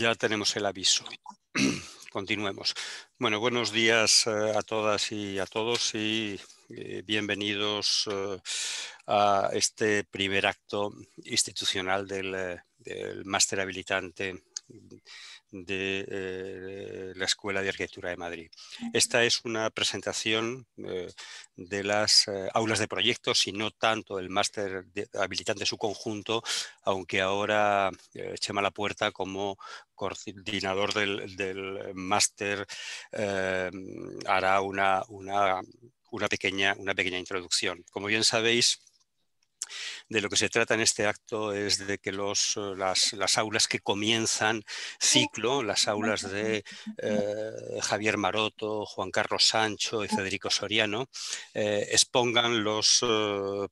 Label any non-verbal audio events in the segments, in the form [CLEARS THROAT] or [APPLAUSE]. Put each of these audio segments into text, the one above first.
Ya tenemos el aviso. [CLEARS THROAT] Continuemos. Bueno, buenos días eh, a todas y a todos y eh, bienvenidos eh, a este primer acto institucional del, del máster habilitante de eh, la Escuela de Arquitectura de Madrid. Esta es una presentación eh, de las eh, aulas de proyectos y no tanto el máster habilitante su conjunto, aunque ahora Chema La Puerta como coordinador del, máster hará una, una, pequeña, una pequeña introducción. Como bien sabéis, de lo que se trata en este acto es de que los, eh, las, aulas que comienzan ciclo, las aulas de eh, Javier Maroto, Juan Carlos Sancho y Federico Soriano, eh, expongan los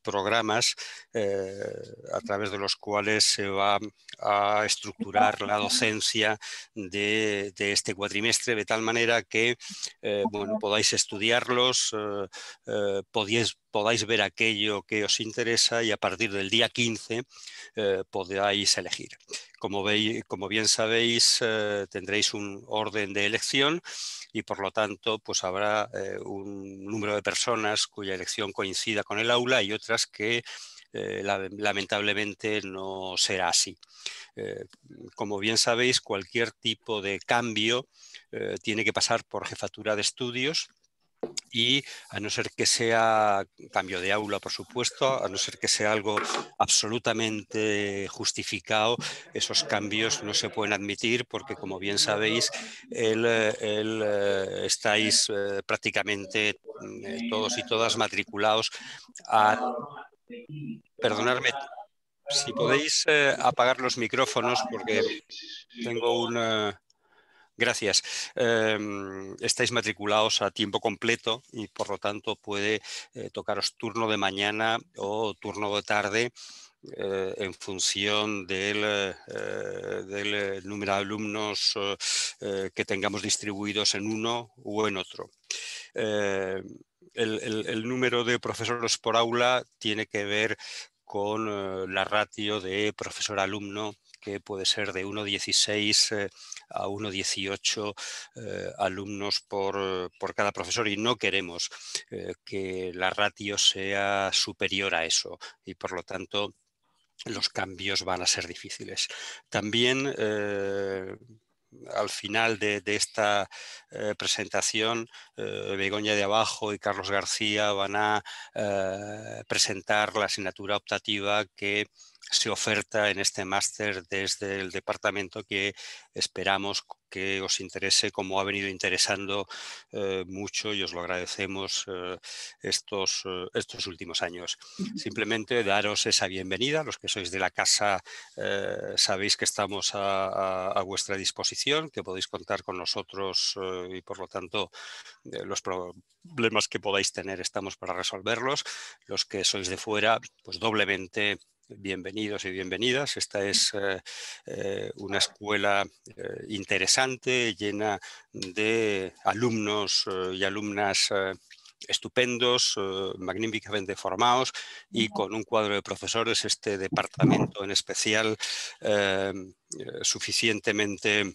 programas a través de los cuales se va a estructurar la docencia de, este cuatrimestre de tal manera que bueno, podáis estudiarlos, podéis podáis ver aquello que os interesa y a partir del día 15 eh, podáis elegir. Como, veis, como bien sabéis, eh, tendréis un orden de elección y por lo tanto pues habrá eh, un número de personas cuya elección coincida con el aula y otras que lamentablemente no será así. como bien sabéis, cualquier tipo de cambio tiene que pasar por jefatura de estudios y a no ser que sea cambio de aula, por supuesto, a no ser que sea algo absolutamente justificado, esos cambios no se pueden admitir porque, como bien sabéis, el, eh, estáis eh, prácticamente mm, todos y todas matriculados a... Perdonadme, si podéis eh, apagar los micrófonos porque tengo un... Gracias. Em, estáis matriculados a tiempo completo y por lo tanto puede eh, tocaros turno de mañana o turno de tarde eh, en función del, eh, del, número de alumnos que tengamos distribuidos en uno u en otro. el, número de profesores por aula tiene que ver con la ratio de profesor-alumno puede ser de 1,16 a 1,18 eh, alumnos por, cada profesor y no queremos eh, que la ratio sea superior a eso y por lo tanto los cambios van a ser difíciles. También eh, al final de, esta presentación, Begoña de Abajo y Carlos García van a presentar la asignatura optativa que se oferta en este máster desde el departamento que esperamos que os interese como ha venido interesando eh, mucho y os lo agradecemos eh, estos, eh, estos últimos años. Simplemente daros esa bienvenida, los que sois de la casa sabéis que estamos a, vuestra disposición, que podéis contar con nosotros y por lo tanto los problemas que podáis tener estamos para resolverlos. Los que sois de fuera, pues doblemente bienvenidos y bienvenidas. Esta es eh, eh, una escuela eh, interesante, llena de alumnos y alumnas estupendos, magníficamente formados y con un cuadro de profesores, este departamento en especial suficientemente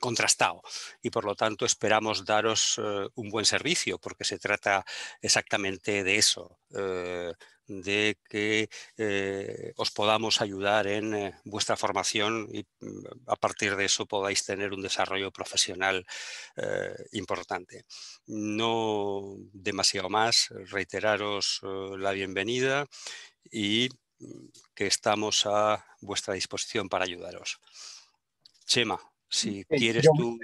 contrastado y por lo tanto esperamos daros un buen servicio porque se trata exactamente de eso, de que eh, os podamos ayudar en eh, vuestra formación y mm, a partir de eso podáis tener un desarrollo profesional eh, importante. No demasiado más, reiteraros la bienvenida y mm, que estamos a vuestra disposición para ayudaros. Chema, si quieres tú...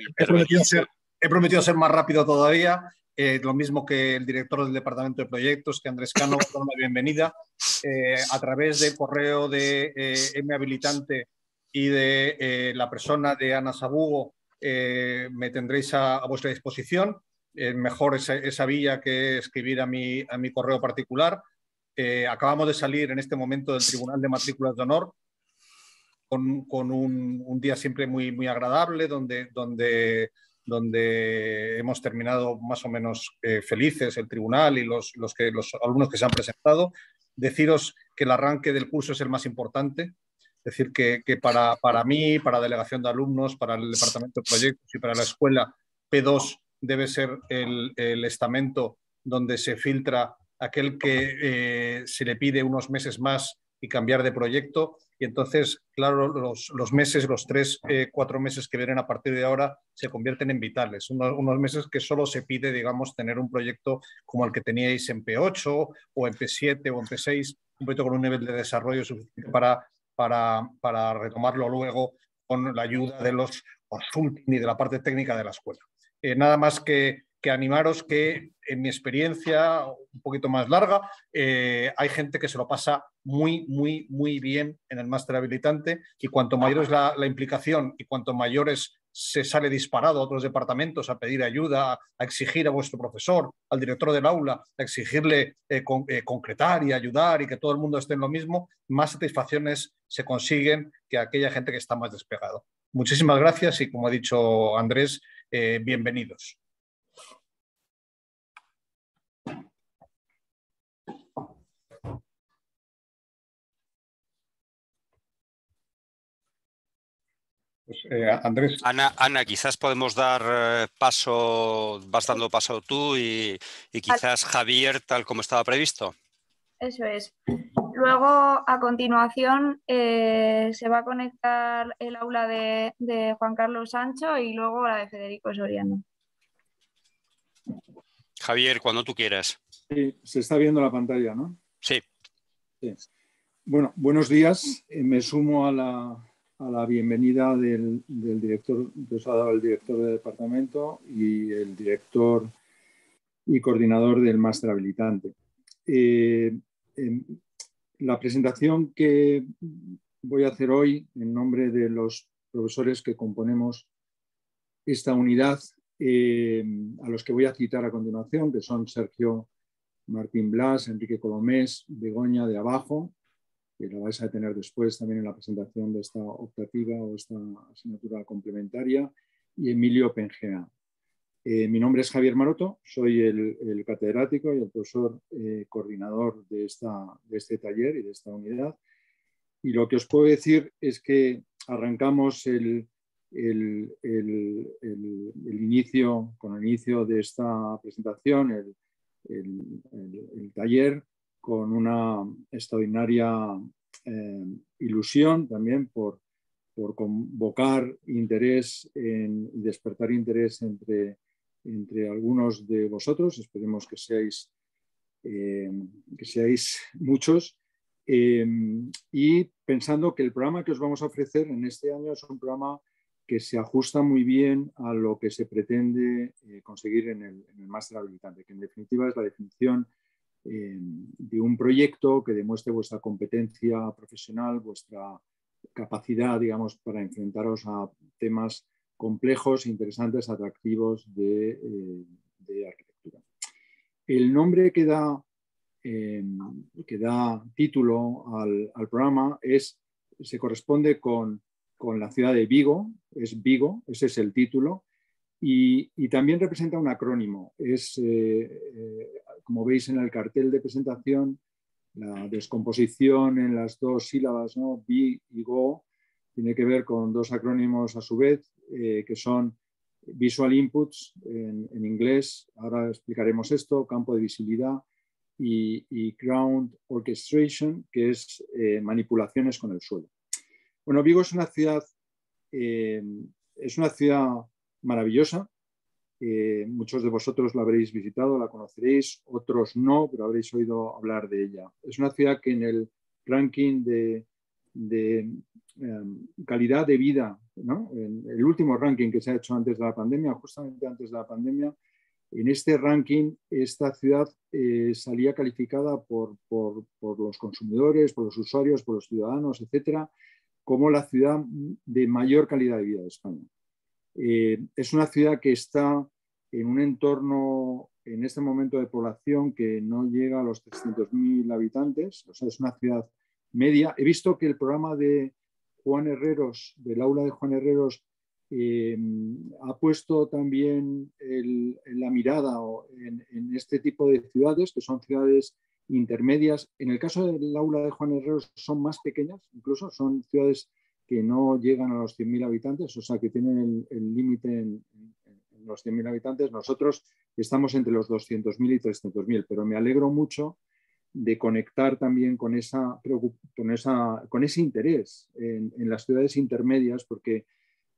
he prometido ser más rápido todavía. Eh, lo mismo que el director del Departamento de Proyectos, que Andrés Cano, [LAUGHS] con una bienvenida. Eh, a través del correo de eh, M Habilitante y de la persona de Ana Sabugo, me tendréis a, vuestra disposición. mejor esa, esa, vía que escribir a mi, a mi correo particular. acabamos de salir en este momento del Tribunal de Matrículas de Honor con, con un, un, día siempre muy, muy agradable, donde, donde donde hemos terminado más o menos eh, felices el tribunal y los, los, que, los alumnos que se han presentado. Deciros que el arranque del curso es el más importante, Es decir, que, para, para, mí, para delegación de alumnos, para el departamento de proyectos y para la escuela, P2 debe ser el, estamento donde se filtra aquel que eh, se le pide unos meses más y cambiar de proyecto. Y entonces, claro, los, meses, los tres, eh, cuatro meses que vienen a partir de ahora se convierten en vitales. Unos, meses que solo se pide, digamos, tener un proyecto como el que teníais en P8 o en P7 o en P6, un proyecto con un nivel de desarrollo suficiente para, para, para retomarlo luego con la ayuda de los consulting y de la parte técnica de la escuela. Eh, nada más que animaros que en mi experiencia un poquito más larga, eh, hay gente que se lo pasa muy, muy, muy bien en el máster habilitante y cuanto mayor es la, implicación y cuanto mayores se sale disparado a otros departamentos a pedir ayuda, a exigir a vuestro profesor, al director del aula, a exigirle eh, eh, concretar y ayudar y que todo el mundo esté en lo mismo, más satisfacciones se consiguen que aquella gente que está más despegado. Muchísimas gracias y como ha dicho Andrés, bienvenidos. Pues, eh, Andrés. Ana, Ana, quizás podemos dar eh, paso, vas dando paso tú y, quizás Javier, tal como estaba previsto. Eso es. Luego, a continuación, eh, se va a conectar el aula de, Juan Carlos Sancho y luego la de Federico Soriano. Javier, cuando tú quieras. Sí, se está viendo la pantalla, ¿no? sí. Bueno, buenos días. me sumo a la, a la bienvenida del, director, que ha dado el director del departamento y el director y coordinador del máster habilitante. Eh, la presentación que voy a hacer hoy en nombre de los profesores que componemos esta unidad, eh, a los que voy a citar a continuación, que son Sergio Martín Blas, Enrique Colomés, Begoña de Abajo, que la vais a tener después también en la presentación de esta optativa o esta asignatura complementaria, y Emilio Pengea. Eh, mi nombre es Javier Maroto, soy el, catedrático y el profesor eh, coordinador de, esta, de este taller y de esta unidad. Y lo que os puedo decir es que arrancamos el, el, el, inicio, con el inicio de esta presentación, el, taller, con una extraordinaria eh, ilusión también por, convocar interés y despertar interés entre, entre algunos de vosotros. Esperemos que seáis, eh, que seáis muchos. Eh, y pensando que el programa que os vamos a ofrecer en este año es un programa que se ajusta muy bien a lo que se pretende conseguir en el, en el máster habilitante, que en definitiva es la definición de un proyecto que demuestre vuestra competencia profesional, vuestra capacidad, digamos, para enfrentaros a temas complejos, interesantes, atractivos de, eh, arquitectura. El nombre que da, eh, que da título al, programa es, se corresponde con, con, la ciudad de Vigo, es Vigo, ese es el título, y, también representa un acrónimo. Es, eh, eh, como veis en el cartel de presentación, la descomposición en las dos sílabas, ¿no? Bi y Go, tiene que ver con dos acrónimos a su vez, eh, que son Visual Inputs en, inglés, ahora explicaremos esto, campo de visibilidad, y, Ground Orchestration, que es manipulaciones con el suelo. Bueno, Vigo es una ciudad, es una ciudad maravillosa. Eh, muchos de vosotros la habréis visitado, la conoceréis, otros no, pero habréis oído hablar de ella. Es una ciudad que en el ranking de, em, calidad de vida, en el último ranking que se ha hecho antes de la pandemia, justamente antes de la pandemia, en este ranking esta ciudad eh, salía calificada por, por, los consumidores, por los usuarios, por los ciudadanos, etcétera, como la ciudad de mayor calidad de vida de España. Eh, es una ciudad que está en un entorno en este momento de población que no llega a los 300.000 habitantes, o sea, es una ciudad media. He visto que el programa de Juan Herreros, del aula de Juan Herreros, eh, ha puesto también la mirada en, este tipo de ciudades, que son ciudades intermedias. En el caso del aula de Juan Herrero son más pequeñas, incluso son ciudades que no llegan a los 100.000 habitantes, o sea, que tienen el límite en, los 100.000 habitantes. Nosotros estamos entre los 200.000 y 300.000, pero me alegro mucho de conectar también con, esa, con, esa, con ese interés en, las ciudades intermedias, porque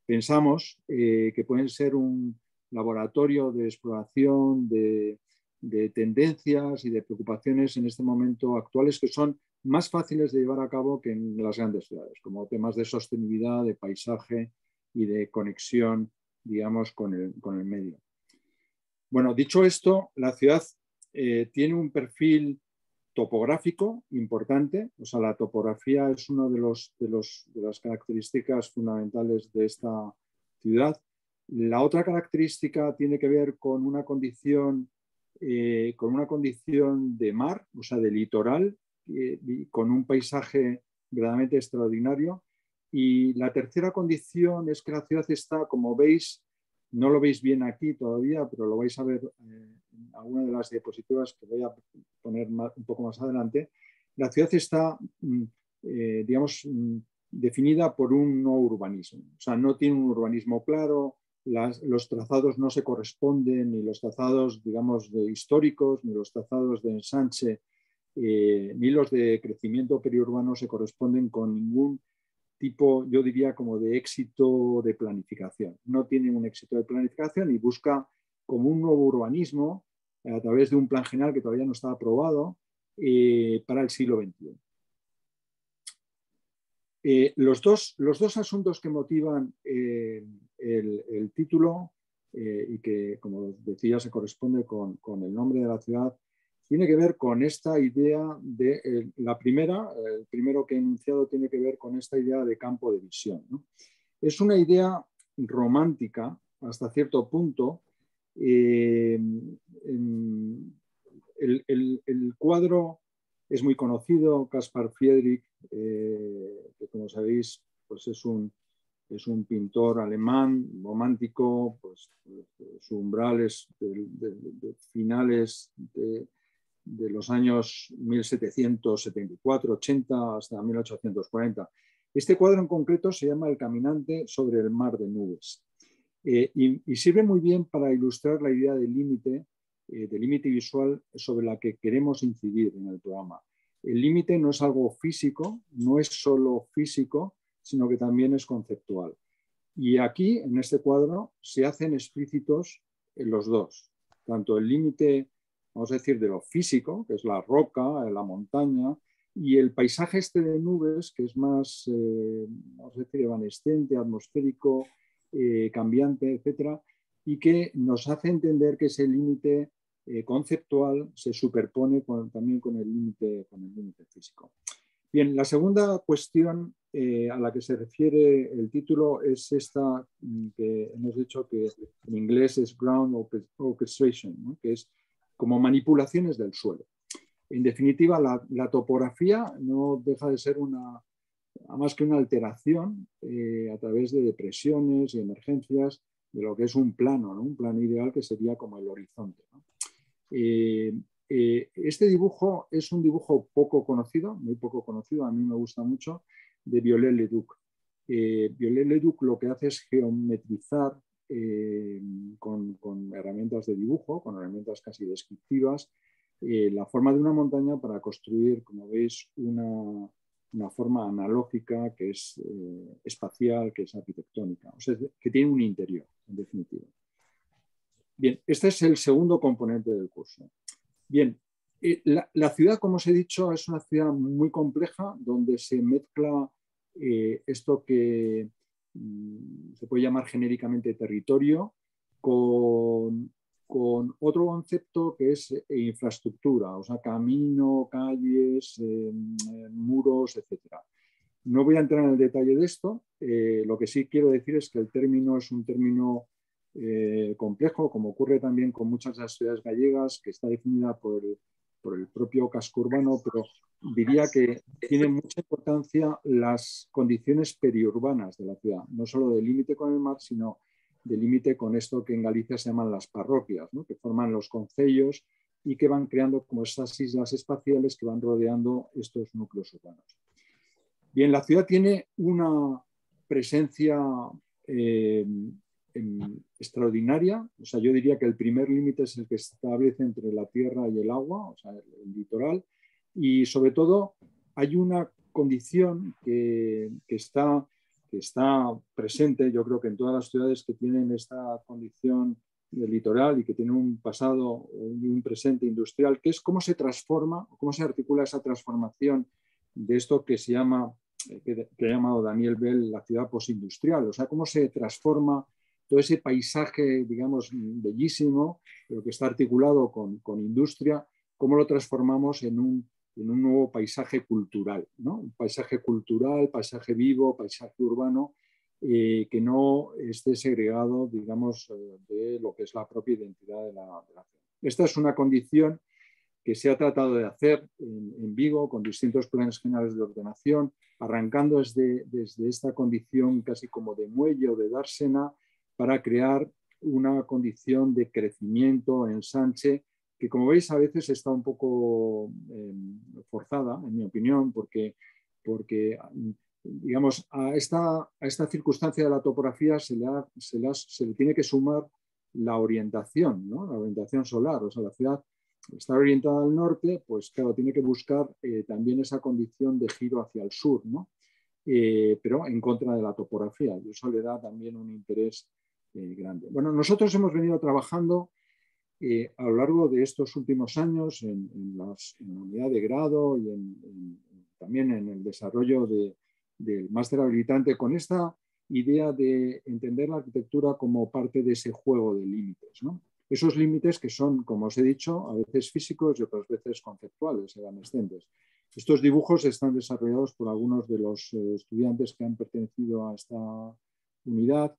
pensamos eh, que pueden ser un laboratorio de exploración de, de tendencias y de preocupaciones en este momento actuales que son más fáciles de llevar a cabo que en las grandes ciudades, como temas de sostenibilidad, de paisaje y de conexión, digamos, con el, con el medio. Bueno, dicho esto, la ciudad eh, tiene un perfil topográfico importante, o sea, la topografía es una de, los, de, los, de las características fundamentales de esta ciudad. La otra característica tiene que ver con una condición eh, con una condición de mar, o sea, de litoral, eh, con un paisaje verdaderamente extraordinario. Y la tercera condición es que la ciudad está, como veis, no lo veis bien aquí todavía, pero lo vais a ver eh, en alguna de las diapositivas que voy a poner un poco más adelante. La ciudad está, mm, digamos, mm, definida por un no urbanismo. O sea, no tiene un urbanismo claro, los trazados no se corresponden, ni los trazados, digamos, de históricos, ni los trazados de ensanche, eh, ni los de crecimiento periurbano se corresponden con ningún tipo, yo diría, como de éxito de planificación. No tiene un éxito de planificación y busca como un nuevo urbanismo a través de un plan general que todavía no está aprobado eh, para el siglo XXI. Eh, los, dos, los, dos, asuntos que motivan eh, el, título eh, y que, como decía, se corresponde con, el nombre de la ciudad, tiene que ver con esta idea de la primera, el primero que he enunciado tiene que ver con esta idea de campo de visión. Es una idea romántica hasta cierto punto. el, el, cuadro es muy conocido, Caspar Friedrich, eh, que como sabéis pues es, un, es un pintor alemán romántico, pues, su umbral es de, finales de, los años 1774-80 hasta 1840. Este cuadro en concreto se llama El caminante sobre el mar de nubes eh, y, sirve muy bien para ilustrar la idea del límite eh, de límite visual sobre la que queremos incidir en el programa. El límite no es algo físico, no es solo físico, sino que también es conceptual. Y aquí, en este cuadro, se hacen explícitos los dos, tanto el límite, vamos a decir, de lo físico, que es la roca, la montaña, y el paisaje este de nubes, que es más, eh, vamos a decir, evanescente, atmosférico, eh, cambiante, etcétera, y que nos hace entender que ese límite eh, conceptual se superpone también con el límite físico. Bien, la segunda cuestión a la que se refiere el título es esta mm, que hemos dicho que en inglés es ground orchestration, que es como manipulaciones del suelo. En definitiva, la, topografía no deja de ser una, más que una alteración eh, a través de depresiones y emergencias de lo que es un plano, un plano ideal que sería como el horizonte. Eh, eh, este dibujo es un dibujo poco conocido, muy poco conocido, a mí me gusta mucho, de Viollet-le-Duc. Eh, Viollet-le-Duc lo que hace es geometrizar con, herramientas de dibujo, con herramientas casi descriptivas, la forma de una montaña para construir, como veis, una, forma analógica que es espacial, que es arquitectónica, o sea, que tiene un interior, en definitiva. Bien, este es el segundo componente del curso. Bien, eh, la, ciudad, como os he dicho, es una ciudad muy compleja donde se mezcla eh, esto que se puede llamar genéricamente territorio con, otro concepto que es eh, infraestructura, o sea, camino, calles, muros, etc. No voy a entrar en el detalle de esto, lo que sí quiero decir es que el término es un término eh, complejo, como ocurre también con muchas de las ciudades gallegas, que está definida por el, por el propio casco urbano, pero diría que tiene mucha importancia las condiciones periurbanas de la ciudad, no solo del límite con el mar, sino del límite con esto que en Galicia se llaman las parroquias, que forman los concellos y que van creando como esas islas espaciales que van rodeando estos núcleos urbanos. Bien, la ciudad tiene una presencia eh, extraordinaria, o sea, yo diría que el primer límite es el que se establece entre la tierra y el agua, o sea, el, litoral, y sobre todo hay una condición que, está, que está presente, yo creo que en todas las ciudades que tienen esta condición del litoral y que tienen un pasado y un presente industrial, que es cómo se transforma, cómo se articula esa transformación de esto que se llama, que, ha llamado Daniel Bell la ciudad postindustrial, o sea, cómo se transforma todo ese paisaje, digamos, bellísimo, pero que está articulado con, industria, cómo lo transformamos en un, nuevo paisaje cultural, ¿no? Un paisaje cultural, paisaje vivo, paisaje urbano, eh, que no esté segregado, digamos, eh, de lo que es la propia identidad de la, ciudad. Esta es una condición que se ha tratado de hacer en, Vigo con distintos planes generales de ordenación, arrancando desde, desde esta condición casi como de muelle o de dársena, para crear una condición de crecimiento, ensanche, que como veis a veces está un poco em, forzada, en mi opinión, porque, porque digamos, a esta, a esta circunstancia de la topografía se le, se, le tiene que sumar la orientación, ¿no? la orientación solar. O sea, la ciudad está orientada al norte, pues claro, tiene que buscar eh, también esa condición de giro hacia el sur, ¿no? Eh, pero en contra de la topografía. Y eso le da también un interés eh, grande. Bueno, nosotros hemos venido trabajando eh, a lo largo de estos últimos años en, la unidad de grado y también en el desarrollo del máster habilitante con esta idea de entender la arquitectura como parte de ese juego de límites. Esos límites que son, como os he dicho, a veces físicos y otras veces conceptuales, evanescentes. Estos dibujos están desarrollados por algunos de los eh, estudiantes que han pertenecido a esta unidad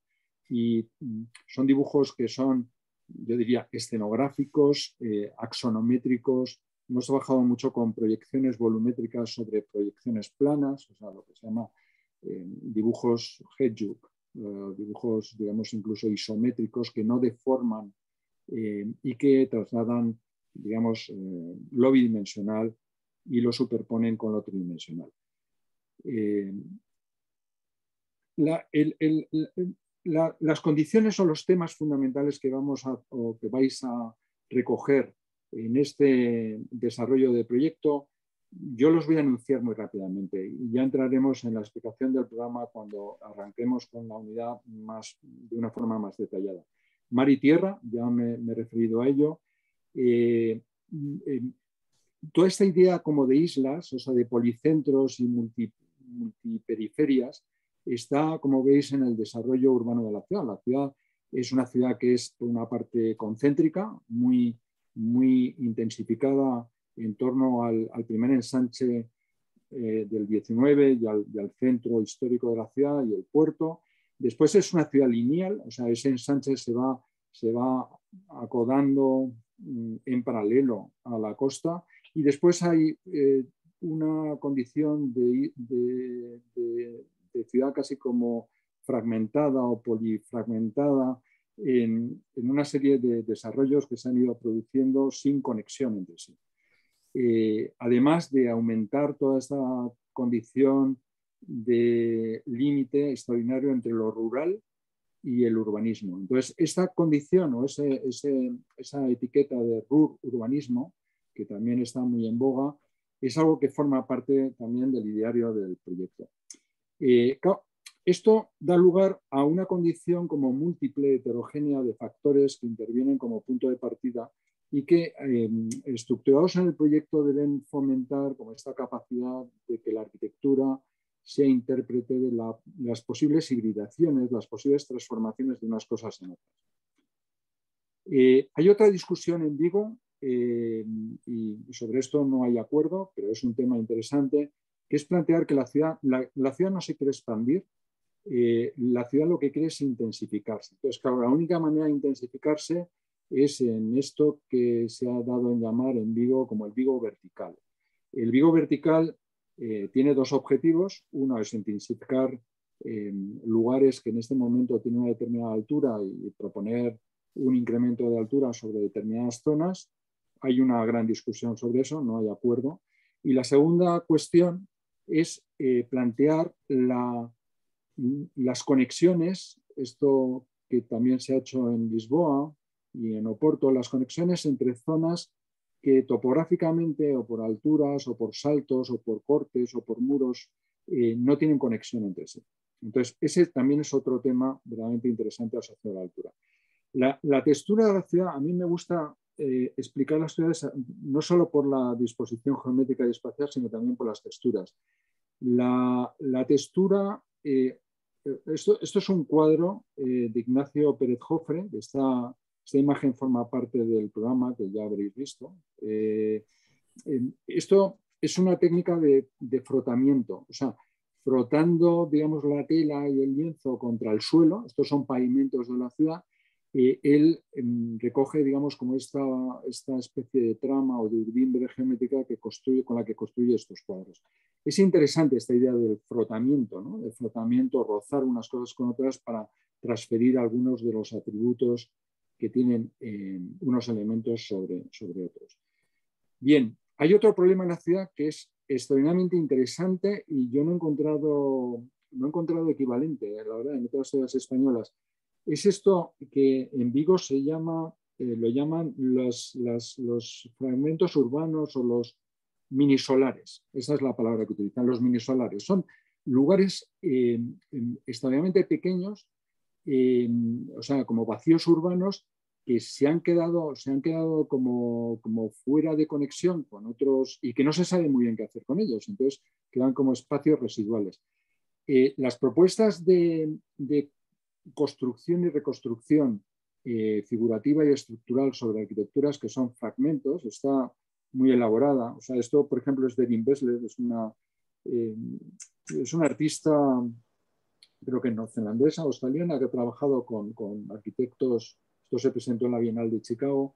y mm, son dibujos que son, yo diría, escenográficos, eh, axonométricos. Hemos trabajado mucho con proyecciones volumétricas sobre proyecciones planas, o sea, lo que se llama eh, dibujos hedgehog, eh, dibujos, digamos, incluso isométricos que no deforman y que trasladan, digamos, lo bidimensional y lo superponen con lo tridimensional. El, las condiciones o los temas fundamentales que, vamos a, o que vais a recoger en este desarrollo de proyecto, yo los voy a anunciar muy rápidamente y ya entraremos en la explicación del programa cuando arranquemos con la unidad más, de una forma más detallada. Mar y tierra, ya me, he referido a ello. Eh, eh, toda esta idea como de islas, o sea, de policentros y multiperiferias, está, como veis, en el desarrollo urbano de la ciudad. La ciudad es una ciudad que es, por una parte, concéntrica, muy, muy intensificada en torno al, primer ensanche eh, del 19 y al, centro histórico de la ciudad y el puerto. Después es una ciudad lineal, o sea, ese ensanche se va, se va acodando mm, en paralelo a la costa y después hay eh, una condición de, de ciudad casi como fragmentada o polifragmentada en, una serie de desarrollos que se han ido produciendo sin conexión entre sí. Eh, además de aumentar toda esta condición de límite extraordinario entre lo rural y el urbanismo. Entonces, esta condición o esa etiqueta de urbanismo, que también está muy en boga, es algo que forma parte también del ideario del proyecto. Eh, esto da lugar a una condición como múltiple, heterogénea de factores que intervienen como punto de partida y que em, estructurados en el proyecto deben fomentar como esta capacidad de que la arquitectura sea intérprete de las posibles hibridaciones, las posibles transformaciones de unas cosas en otras. Eh, hay otra discusión en Vigo eh, y sobre esto no hay acuerdo, pero es un tema interesante que es plantear que la ciudad, la, ciudad no se quiere expandir, eh, la ciudad lo que quiere es intensificarse. Entonces, claro, la única manera de intensificarse es en esto que se ha dado en llamar en Vigo como el Vigo vertical. El Vigo vertical eh, tiene dos objetivos. Uno es intensificar em, lugares que en este momento tienen una determinada altura y proponer un incremento de altura sobre determinadas zonas hay una gran discusión sobre eso, no hay acuerdo. Y la segunda cuestión es eh, plantear las conexiones, esto que también se ha hecho en Lisboa y en Oporto, las conexiones entre zonas que topográficamente o por alturas o por saltos o por cortes o por muros eh, no tienen conexión entre sí. Entonces, ese también es otro tema verdaderamente interesante asociado a la altura. La, textura de la ciudad, a mí me gusta eh, explicar las ciudades no solo por la disposición geométrica y espacial, sino también por las texturas. La, textura, eh, esto, es un cuadro de Ignacio Pérez Jofre, esta, imagen forma parte del programa que ya habréis visto. esto es una técnica de, frotamiento, o sea, frotando, digamos, la tela y el lienzo contra el suelo, estos son pavimentos de la ciudad, eh, él em, recoge, digamos, como esta, esta especie de trama o de urdimbre geométrica que construye, con la que construye estos cuadros. Es interesante esta idea del frotamiento, ¿no? del frotamiento, rozar unas cosas con otras para transferir algunos de los atributos que tienen eh, unos elementos sobre, sobre otros. Bien, hay otro problema en la ciudad que es extraordinariamente interesante y yo no he encontrado, no encontrado equivalente, la verdad, en otras ciudades españolas. Es esto que en Vigo se llama, eh, lo llaman los, los fragmentos urbanos o los minisolares. Esa es la palabra que utilizan, los minisolares. Son lugares eh, extraordinariamente pequeños, eh, o sea, como vacíos urbanos que se han quedado, se han quedado como, como, fuera de conexión con otros y que no se sabe muy bien qué hacer con ellos. Entonces quedan como espacios residuales. Eh, las propuestas de, construcción y reconstrucción eh, figurativa y estructural sobre arquitecturas que son fragmentos está muy elaborada. O sea, esto, por ejemplo, es de Wim Bessler, es una, eh, es una artista, creo que neozelandesa, australiana, que ha trabajado con, con arquitectos esto se presentó en la Bienal de Chicago.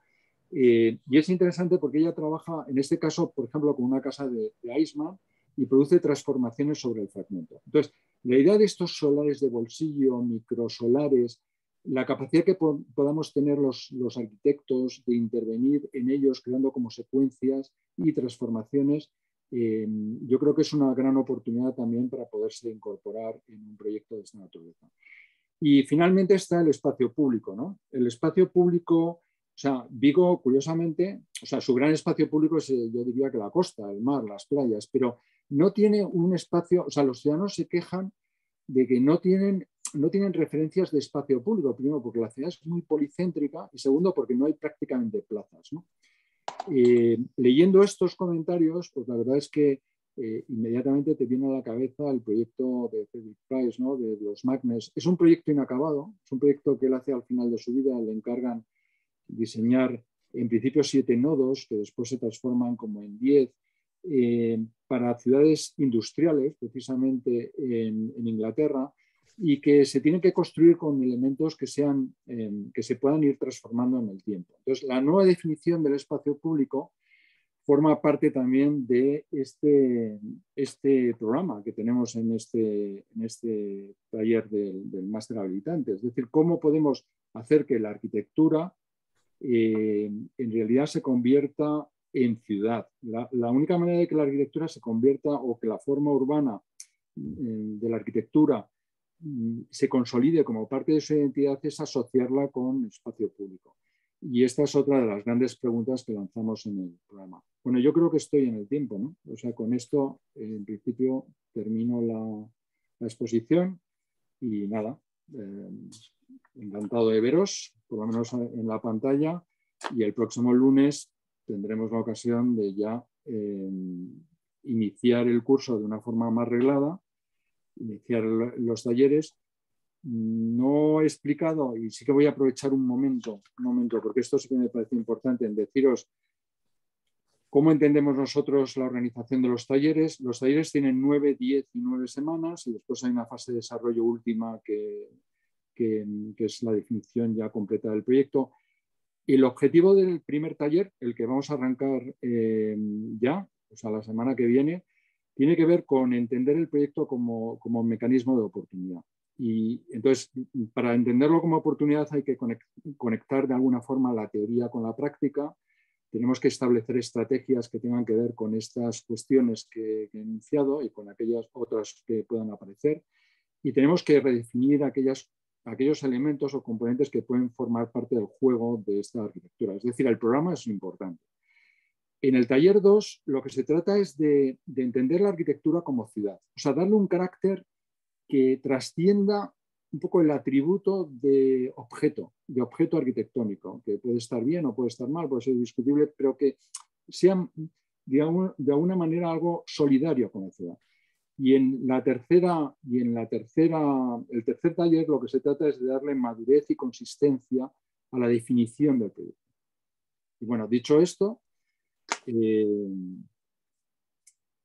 Eh, y es interesante porque ella trabaja, en este caso, por ejemplo, con una casa de, de y produce transformaciones sobre el fragmento. Entonces, la idea de estos solares de bolsillo, microsolares, la capacidad que podamos tener los, arquitectos de intervenir en ellos creando como secuencias y transformaciones, eh, yo creo que es una gran oportunidad también para poderse incorporar en un proyecto de esta naturaleza. Y finalmente está el espacio público. ¿no? El espacio público, o sea, Vigo, curiosamente, o sea, su gran espacio público es, eh, yo diría que la costa, el mar, las playas, pero no tiene un espacio, o sea, los ciudadanos se quejan de que no tienen, no tienen referencias de espacio público, primero porque la ciudad es muy policéntrica y segundo porque no hay prácticamente plazas. Eh, leyendo estos comentarios, pues la verdad es que eh, inmediatamente te viene a la cabeza el proyecto de Frederick Price, ¿no? de los Magnets. Es un proyecto inacabado, es un proyecto que él hace al final de su vida, le encargan diseñar en principio siete nodos que después se transforman como en diez eh, para ciudades industriales, precisamente en, Inglaterra, y que se tienen que construir con elementos que, sean, eh, que se puedan ir transformando en el tiempo. Entonces, la nueva definición del espacio público forma parte también de este, este programa que tenemos en este, en este taller del, del máster habilitante. Es decir, cómo podemos hacer que la arquitectura eh, en realidad se convierta en ciudad. La, única manera de que la arquitectura se convierta o que la forma urbana eh, de la arquitectura mm, se consolide como parte de su identidad es asociarla con espacio público. Y esta es otra de las grandes preguntas que lanzamos en el programa. Bueno, yo creo que estoy en el tiempo, ¿no? O sea, con esto, en principio, termino la, exposición y nada, eh, encantado de veros, por lo menos en la pantalla, y el próximo lunes tendremos la ocasión de ya eh, iniciar el curso de una forma más reglada, iniciar los talleres no he explicado, y sí que voy a aprovechar un momento, un momento, porque esto sí que me parece importante en deciros cómo entendemos nosotros la organización de los talleres. Los talleres tienen nueve, diez y nueve semanas y después hay una fase de desarrollo última que, es la definición ya completa del proyecto. El objetivo del primer taller, el que vamos a arrancar eh, ya, o sea, la semana que viene, tiene que ver con entender el proyecto como, como mecanismo de oportunidad. Y entonces, para entenderlo como oportunidad hay que conectar de alguna forma la teoría con la práctica, tenemos que establecer estrategias que tengan que ver con estas cuestiones que, he enunciado y con aquellas otras que puedan aparecer. Y tenemos que redefinir aquellas, aquellos elementos o componentes que pueden formar parte del juego de esta arquitectura. Es decir, el programa es importante. En el taller 2 lo que se trata es de, de entender la arquitectura como ciudad, o sea, darle un carácter que trascienda un poco el atributo de objeto, de objeto arquitectónico, que puede estar bien o puede estar mal, puede ser discutible, pero que sea de, alguna manera algo solidario con la ciudad. Y en la tercera, y en la tercera, el tercer taller lo que se trata es de darle madurez y consistencia a la definición del proyecto. Y bueno, dicho esto, eh,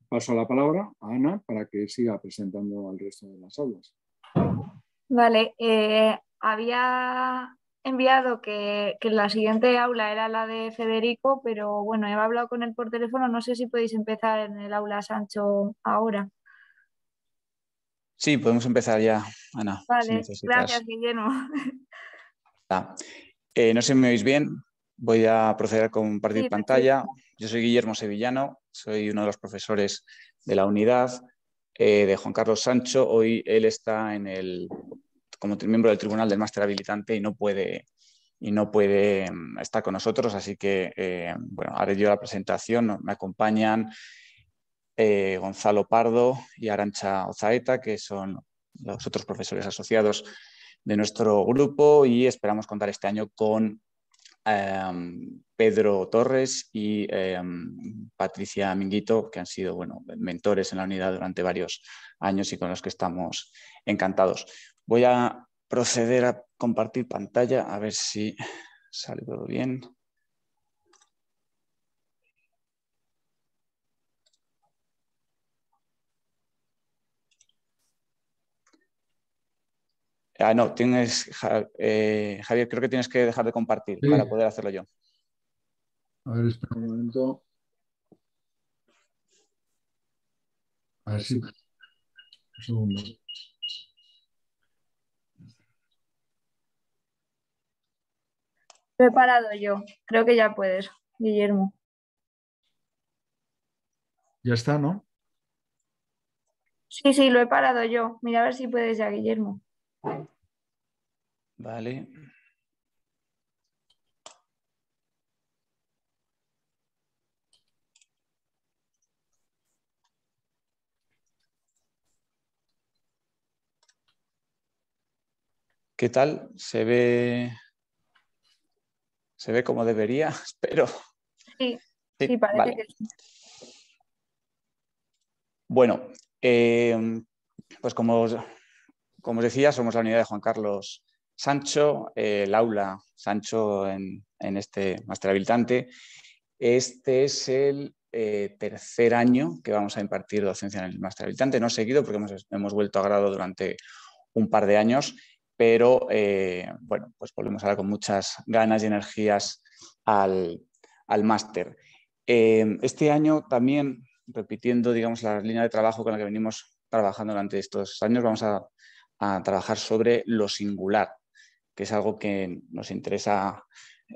paso la palabra a Ana para que siga presentando al resto de las aulas. Vale, eh, había enviado que, la siguiente aula era la de Federico, pero bueno, he hablado con él por teléfono, no sé si podéis empezar en el aula Sancho ahora. Sí, podemos empezar ya, Ana. Vale, gracias, Guillermo. Eh, no sé si me oís bien, voy a proceder a compartir pantalla. Yo soy Guillermo Sevillano, soy uno de los profesores de la unidad eh, de Juan Carlos Sancho. Hoy él está en el, como miembro del Tribunal del Máster Habilitante y no puede, y no puede mm, estar con nosotros, así que eh, bueno, haré yo la presentación. Me acompañan eh, Gonzalo Pardo y Arancha Ozaeta, que son los otros profesores asociados de nuestro grupo y esperamos contar este año con Em, Pedro Torres y em, Patricia Minguito, que han sido bueno, mentores en la unidad durante varios años y con los que estamos encantados. Voy a proceder a compartir pantalla a ver si sale todo bien. Ah, no, tienes, eh, Javier, creo que tienes que dejar de compartir para poder hacerlo yo. A ver, espera un momento. A ver si. Un segundo. Lo he parado yo. Creo que ya puedes, Guillermo. Ya está, ¿no? Sí, sí, lo he parado yo. Mira a ver si puedes ya, Guillermo. Vale. ¿Qué tal? ¿Se ve, se ve como debería? [LAUGHS] Espero. Sí, sí, parece que sí. Bueno, eh, pues como como os decía, somos la unidad de Juan Carlos Sancho, el aula Sancho en, este máster habilitante. Este es el eh, tercer año que vamos a impartir docencia en el máster habilitante, no seguido porque hemos, vuelto a grado durante un par de años, pero eh, bueno, pues volvemos ahora con muchas ganas y energías al, máster. Eh, este año también, repitiendo digamos, la línea de trabajo con la que venimos trabajando durante estos años, vamos a a trabajar sobre lo singular, que es algo que nos interesa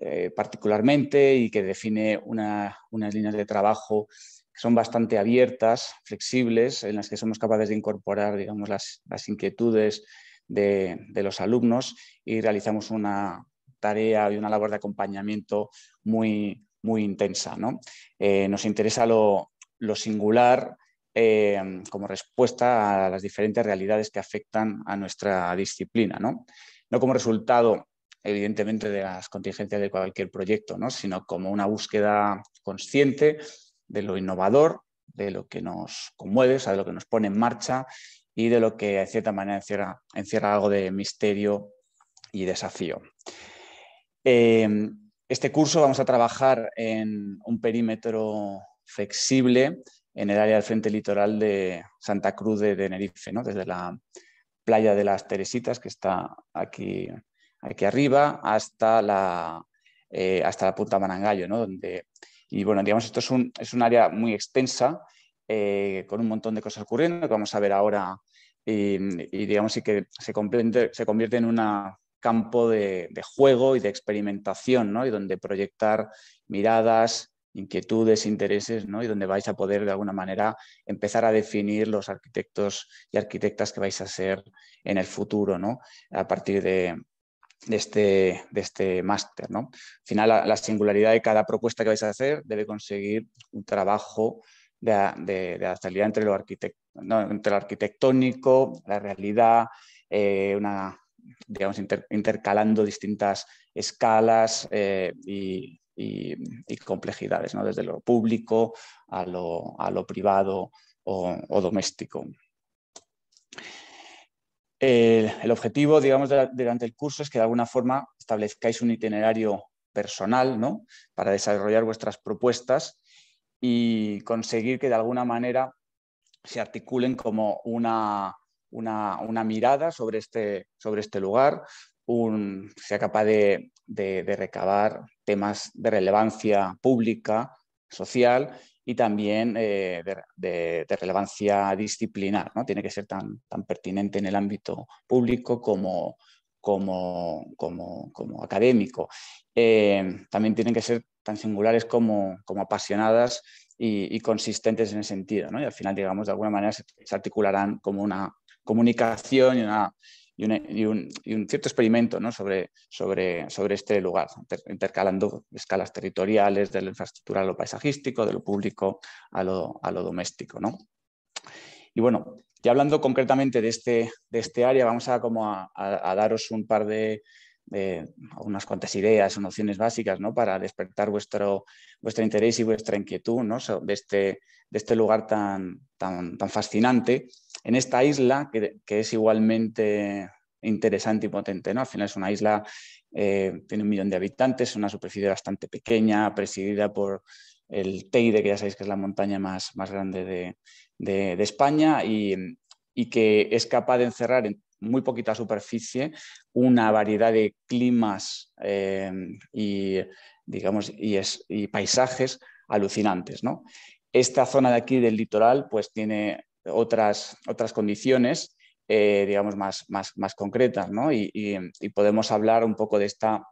eh, particularmente y que define unas líneas de trabajo que son bastante abiertas, flexibles, en las que somos capaces de incorporar digamos, las, inquietudes de, los alumnos y realizamos una tarea y una labor de acompañamiento muy, muy intensa. Eh, nos interesa lo, lo singular Em, como respuesta a las diferentes realidades que afectan a nuestra disciplina. No, no como resultado, evidentemente, de las contingencias de cualquier proyecto, ¿no? sino como una búsqueda consciente de lo innovador, de lo que nos conmueve, de lo que nos pone en marcha y de lo que, de cierta manera, encierra, encierra algo de misterio y desafío. Em, este curso vamos a trabajar en un perímetro flexible en el área del frente litoral de Santa Cruz de Tenerife, ¿no? desde la playa de las Teresitas, que está aquí, aquí arriba, hasta la, eh, hasta la punta Manangallo. ¿no? Donde, y bueno, digamos, esto es un, es un área muy extensa, eh, con un montón de cosas ocurriendo, que vamos a ver ahora, y, digamos, sí que se, se convierte en una campo de, juego y de experimentación, ¿no? y donde proyectar miradas, inquietudes, intereses, ¿no? y donde vais a poder de alguna manera empezar a definir los arquitectos y arquitectas que vais a ser en el futuro, ¿no? a partir de, este, de este máster. ¿no? Al final, la, singularidad de cada propuesta que vais a hacer debe conseguir un trabajo de, de, de salida entre lo, entre lo arquitectónico, la realidad, eh, una, digamos, intercalando distintas escalas eh, y, complejidades, ¿no? desde lo público a lo, a lo privado o, doméstico. El, objetivo, digamos, durante el curso es que de alguna forma establezcáis un itinerario personal ¿no? para desarrollar vuestras propuestas y conseguir que de alguna manera se articulen como una, una, mirada sobre este, sobre este lugar, un, sea capaz de, recabar temas de relevancia pública, social y también eh, de, relevancia disciplinar. ¿no? Tiene que ser tan, tan pertinente en el ámbito público como, como, como, académico. Eh, también tienen que ser tan singulares como, como apasionadas y, consistentes en ese sentido. ¿no? Y al final, digamos, de alguna manera se, articularán como una comunicación y, una, y, un, cierto experimento ¿no? sobre, sobre, sobre este lugar, intercalando escalas territoriales de la infraestructura a lo paisajístico, de lo público a lo, a lo doméstico. ¿no? Y bueno, ya hablando concretamente de este, de este área, vamos a, como a, a daros un par de, de unas cuantas ideas o nociones básicas ¿no? para despertar vuestro, vuestro interés y vuestra inquietud ¿no? de, este, de este lugar tan, tan, tan fascinante en esta isla que, que, es igualmente interesante y potente. ¿no? Al final es una isla, eh, tiene un millón de habitantes, una superficie bastante pequeña, presidida por el Teide, que ya sabéis que es la montaña más, más grande de, de, de España y, y que es capaz de encerrar en muy poquita superficie, una variedad de climas eh, y, digamos, y, paisajes alucinantes. ¿no? Esta zona de aquí del litoral pues tiene otras, otras condiciones, eh, digamos, más, más, más concretas, ¿no? y, podemos hablar un poco de, esta,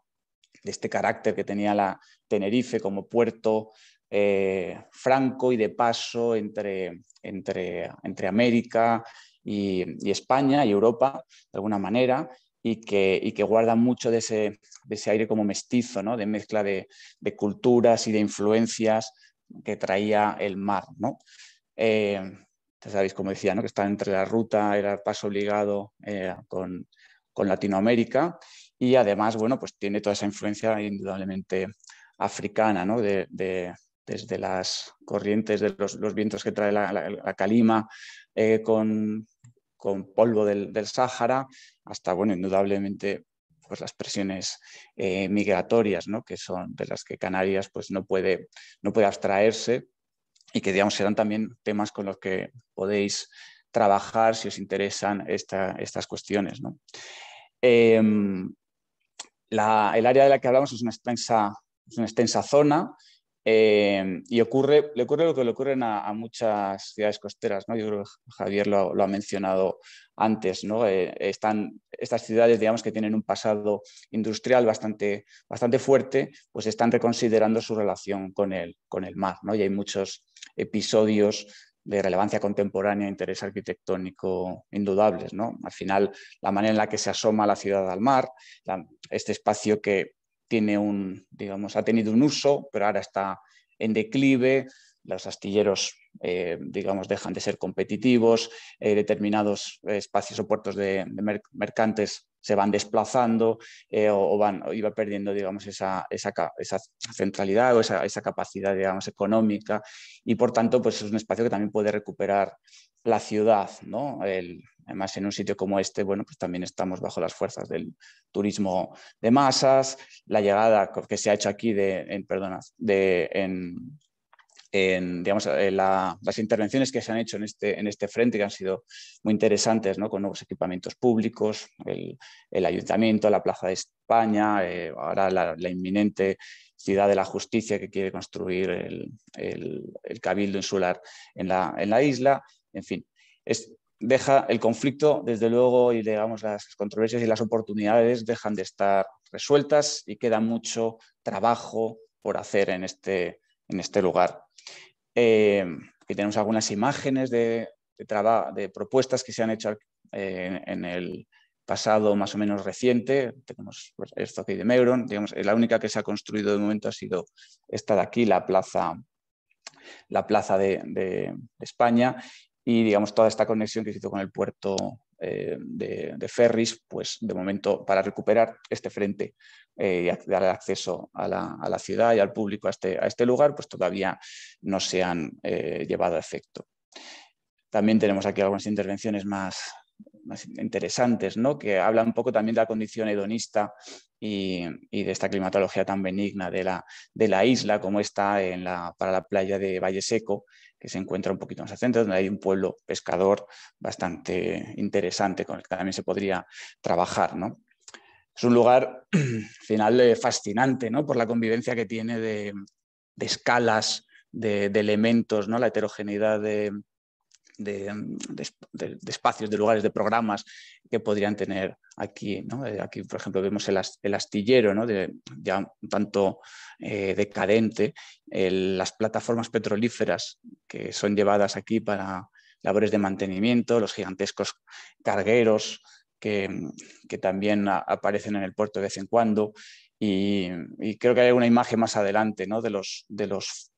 de este carácter que tenía la Tenerife como puerto eh, franco y de paso entre, entre, entre América y, España y Europa, de alguna manera, y que, y guarda mucho de ese, aire como mestizo, ¿no? de mezcla de, culturas y de influencias que traía el mar. ¿no? Eh, sabéis, como decía, ¿no? que está entre la ruta, era el paso obligado eh, con, Latinoamérica y además, bueno, pues tiene toda esa influencia indudablemente africana, ¿no? de, desde las corrientes de los, vientos que trae la, la calima eh, con, con polvo del, del Sáhara, hasta, bueno, indudablemente pues las presiones eh, migratorias, ¿no? que son de las que Canarias pues, no, puede, no puede abstraerse y que digamos serán también temas con los que podéis trabajar si os interesan estas cuestiones. ¿no? Em, el área de la que hablamos es una extensa, es una extensa zona eh, y ocurre, le ocurre lo que le ocurre a, muchas ciudades costeras, ¿no? Yo creo que Javier lo, ha mencionado antes, ¿no? Eh, están estas ciudades, digamos, que tienen un pasado industrial bastante, bastante fuerte, pues están reconsiderando su relación con el, con el mar, ¿no? Y hay muchos episodios de relevancia contemporánea, interés arquitectónico indudables, ¿no? Al final, la manera en la que se asoma la ciudad al mar, este espacio que tiene un, digamos, ha tenido un uso, pero ahora está en declive, los astilleros, eh, digamos, dejan de ser competitivos, eh, determinados espacios o puertos de, mercantes se van desplazando eh, o, van, iba perdiendo, digamos, esa, esa, esa centralidad o esa, esa, capacidad, digamos, económica y, por tanto, pues es un espacio que también puede recuperar la ciudad, ¿no? Además, en un sitio como este, bueno, pues también estamos bajo las fuerzas del turismo de masas, la llegada que se ha hecho aquí de, perdona, de, en, digamos, las intervenciones que se han hecho en este, en este frente, que han sido muy interesantes, ¿no? con nuevos equipamientos públicos, el, ayuntamiento, la Plaza de España, eh, ahora la, inminente ciudad de la justicia que quiere construir el, el, cabildo insular en la, en la isla, en fin. Deja el conflicto, desde luego, y digamos las controversias y las oportunidades dejan de estar resueltas y queda mucho trabajo por hacer en este, en este lugar. Eh, aquí tenemos algunas imágenes de, de, propuestas que se han hecho eh, en el pasado más o menos reciente. Tenemos esto aquí de Meuron. Digamos, la única que se ha construido de momento ha sido esta de aquí, la plaza, la plaza de, de España y digamos toda esta conexión que se hizo con el puerto eh, de, Ferris, pues de momento para recuperar este frente eh, y dar acceso a la, ciudad y al público a este, a este lugar, pues todavía no se han eh, llevado a efecto. También tenemos aquí algunas intervenciones más, más interesantes, ¿no? que hablan un poco también de la condición hedonista y, de esta climatología tan benigna de la, de la isla como está en la, para la playa de Valle Seco, que se encuentra un poquito más al centro, donde hay un pueblo pescador bastante interesante con el que también se podría trabajar. ¿no? Es un lugar [CLEARS THROAT] final eh, fascinante ¿no? por la convivencia que tiene de, escalas, de, elementos, ¿no? la heterogeneidad de, de, espacios, de lugares, de programas que podrían tener aquí. Eh, aquí, por ejemplo, vemos el, astillero, ¿no? ya un tanto eh, decadente, las plataformas petrolíferas que son llevadas aquí para labores de mantenimiento, los gigantescos cargueros que, también aparecen en el puerto de vez en cuando. Y, creo que hay una imagen más adelante ¿no? de, los, de los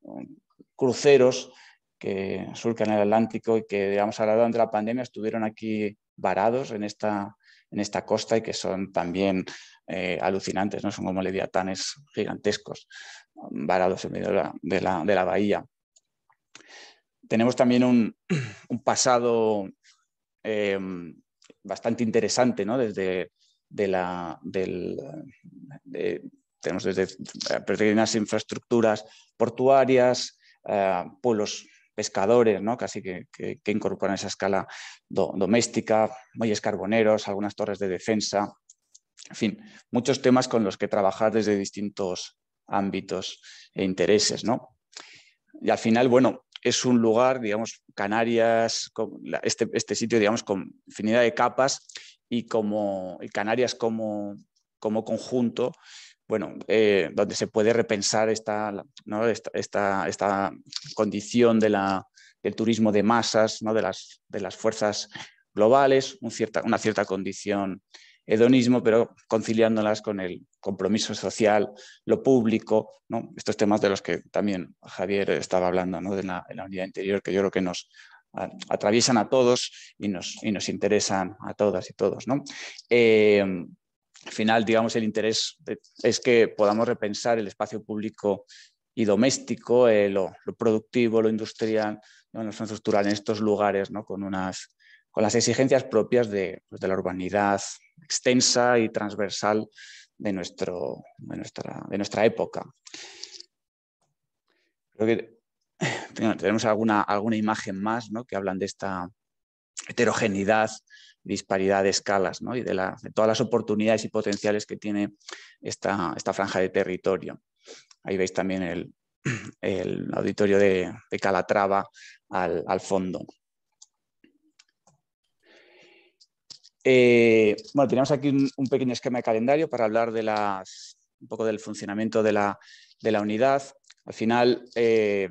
cruceros que surcan el Atlántico y que, digamos, ahora durante la pandemia estuvieron aquí varados en esta, en esta costa y que son también eh, alucinantes, ¿no? Son como leviatanes gigantescos varados en medio de la, bahía. Tenemos también un, [CLEARS THROAT] pasado eh, bastante interesante, ¿no? Desde de la, del, tenemos desde pequeñas infraestructuras portuarias, eh, pueblos pescadores, ¿no? casi que, incorporan esa escala doméstica, muelles carboneros, algunas torres de defensa, en fin, muchos temas con los que trabajar desde distintos ámbitos e intereses. ¿no? Y al final, bueno, es un lugar, digamos, Canarias, este, este sitio, digamos, con infinidad de capas y, como, Canarias como, como conjunto, bueno, eh, donde se puede repensar esta, esta, condición de la, del turismo de masas, ¿no? de, las, de las fuerzas globales, cierta, una cierta condición hedonismo, pero conciliándolas con el compromiso social, lo público, estos temas de los que también Javier estaba hablando de la, unidad interior, que yo creo que nos atraviesan a todos y nos, y nos interesan a todas y todos. Eh, al final, digamos, el interés es que podamos repensar el espacio público y doméstico, eh, lo, productivo, lo industrial, lo infraestructural en estos lugares, con, unas, con las exigencias propias de, pues, de, la urbanidad extensa y transversal de, nuestro, de, nuestra, de nuestra época. Tenemos alguna, alguna imagen más ¿no? que hablan de esta heterogeneidad disparidad de escalas y de, todas las oportunidades y potenciales que tiene esta, esta franja de territorio. Ahí veis también el, auditorio de, Calatrava al, fondo. Eh, bueno, tenemos aquí un, pequeño esquema de calendario para hablar un poco del funcionamiento de la, unidad. Al final eh,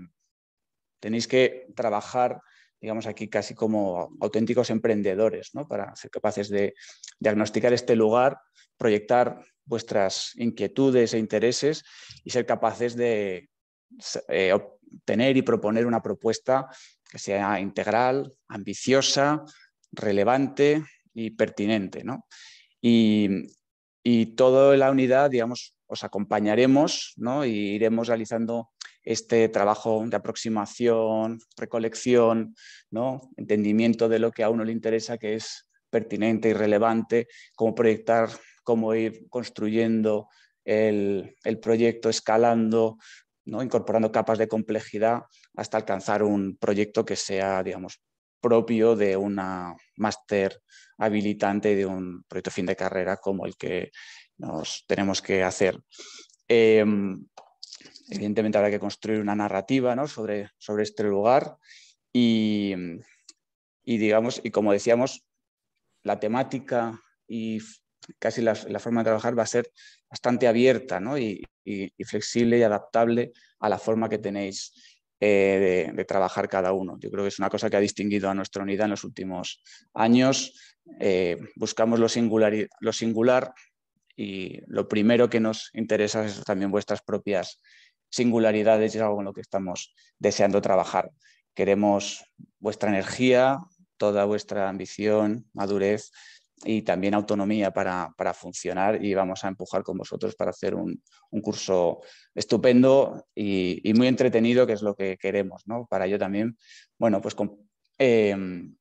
tenéis que trabajar digamos aquí casi como auténticos emprendedores, para ser capaces de diagnosticar este lugar, proyectar vuestras inquietudes e intereses y ser capaces de eh, obtener y proponer una propuesta que sea integral, ambiciosa, relevante y pertinente. Y, y toda la unidad, digamos, os acompañaremos ¿no? y iremos realizando este trabajo de aproximación, recolección, ¿no? entendimiento de lo que a uno le interesa, que es pertinente y relevante, cómo proyectar, cómo ir construyendo el, proyecto, escalando, ¿no? incorporando capas de complejidad hasta alcanzar un proyecto que sea, digamos, propio de una máster habilitante de un proyecto fin de carrera como el que nos tenemos que hacer. Em, evidentemente habrá que construir una narrativa sobre, sobre este lugar y, digamos, y como decíamos, la temática y casi la, forma de trabajar va a ser bastante abierta y, flexible y adaptable a la forma que tenéis eh, de, trabajar cada uno. Yo creo que es una cosa que ha distinguido a nuestra unidad en los últimos años. Eh, buscamos lo, lo singular y lo primero que nos interesa es también vuestras propias singularidades y es algo en lo que estamos deseando trabajar. Queremos vuestra energía, toda vuestra ambición, madurez y también autonomía para, funcionar y vamos a empujar con vosotros para hacer un, curso estupendo y, muy entretenido, que es lo que queremos. ¿no? Para ello también, bueno, pues em,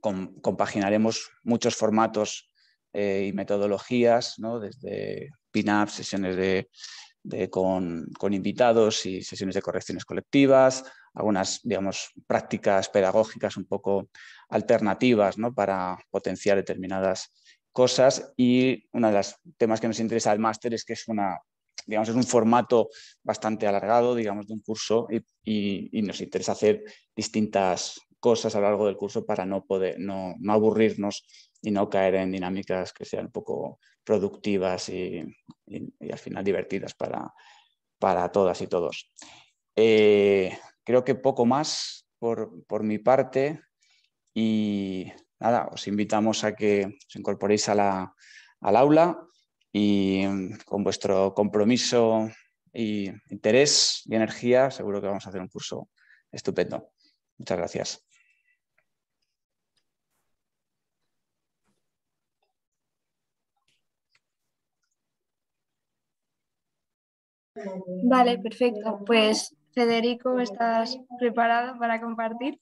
compaginaremos muchos formatos eh, y metodologías, ¿no? desde pin-up, sesiones de, con, con, invitados y sesiones de correcciones colectivas, algunas, digamos, prácticas pedagógicas un poco alternativas ¿no? para potenciar determinadas cosas. Y uno de los temas que nos interesa del máster es que es una digamos, es un formato bastante alargado, digamos, de un curso y, y, nos interesa hacer distintas cosas a lo largo del curso para no, poder, no, no, aburrirnos y no caer en dinámicas que sean un poco productivas y, al final divertidas para, para todas y todos. Eh, creo que poco más por, por mi parte. Y nada, os invitamos a que os incorporéis a la, al aula y mm, con vuestro compromiso y interés y energía seguro que vamos a hacer un curso estupendo. Muchas gracias. Vale, perfecto. Pues Federico, ¿estás preparado para compartir?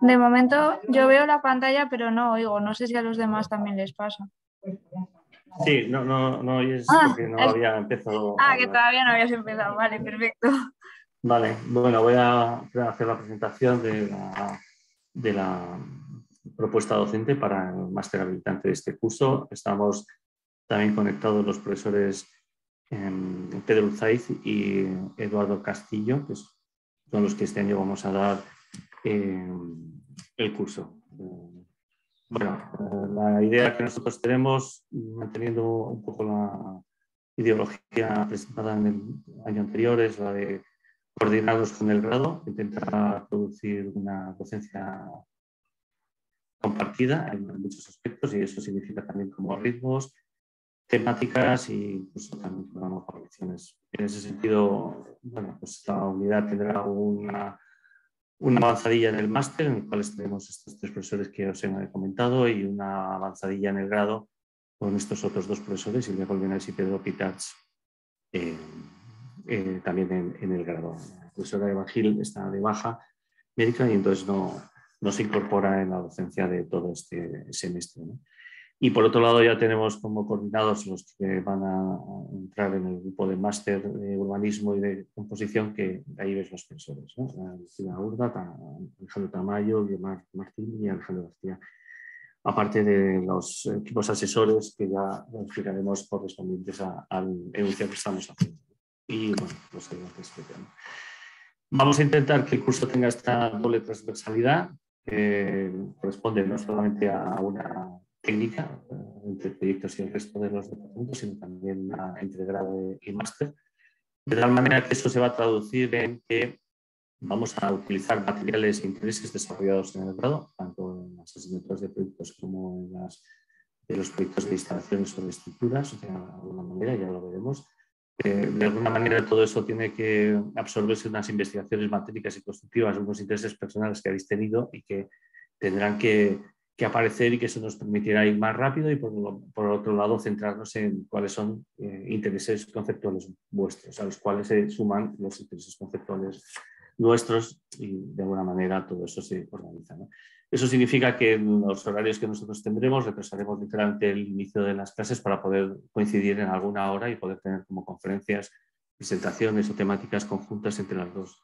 De momento yo veo la pantalla, pero no oigo. No sé si a los demás también les pasa. Sí, no, no, no oyes ah, porque no había empezado. Ah, que todavía no habías empezado. Vale, perfecto. Vale, bueno, voy a hacer la presentación de la, de la propuesta docente para el máster habilitante de este curso. Estamos también conectados los profesores em, Pedro Uzaiz y Eduardo Castillo, que son los que este año vamos a dar em, el curso. Bueno, la idea que nosotros tenemos, manteniendo un poco la ideología presentada en el año anterior, es la de coordinados con el grado, intentar producir una docencia compartida en muchos aspectos y eso significa también como ritmos, temáticas y pues, también programas. En ese sentido, bueno, pues unidad tendrá una, una avanzadilla en el máster, en el cual tenemos estos tres profesores que os he comentado, y una avanzadilla en el grado con estos otros dos profesores, Silvia Colmenares y Pedro Pitats. Eh, eh, también en, el grado. La profesora Eva Gil está de baja médica y entonces no, no se incorpora en la docencia de todo este semestre. Y por otro lado ya tenemos como coordinados los que van a entrar en el grupo de máster de urbanismo y de composición, que ahí ves los profesores. Cristina Urda, Alejandro Tamayo, Guillermo Martín y Alejandro García. Aparte de los equipos asesores que ya explicaremos correspondientes al enunciado que estamos haciendo y bueno, pues Vamos a intentar que el curso tenga esta doble transversalidad, que corresponde no solamente a una técnica eh, entre proyectos y el resto de los departamentos, sino también entre grado y máster, de tal manera que eso se va a traducir en que vamos a utilizar materiales e intereses desarrollados en el grado, tanto en las asignaturas de proyectos como en las de los proyectos de instalaciones o de estructuras, de alguna manera, ya lo veremos, de alguna manera todo eso tiene que absorberse unas investigaciones matemáticas y constructivas, unos intereses personales que habéis tenido y que tendrán que, aparecer y que eso nos permitirá ir más rápido y por, otro lado centrarnos en cuáles son eh, intereses conceptuales vuestros, a los cuales se suman los intereses conceptuales nuestros y de alguna manera todo eso se organiza. Eso significa que en los horarios que nosotros tendremos retrasaremos literalmente el inicio de las clases para poder coincidir en alguna hora y poder tener como conferencias, presentaciones o temáticas conjuntas entre las dos,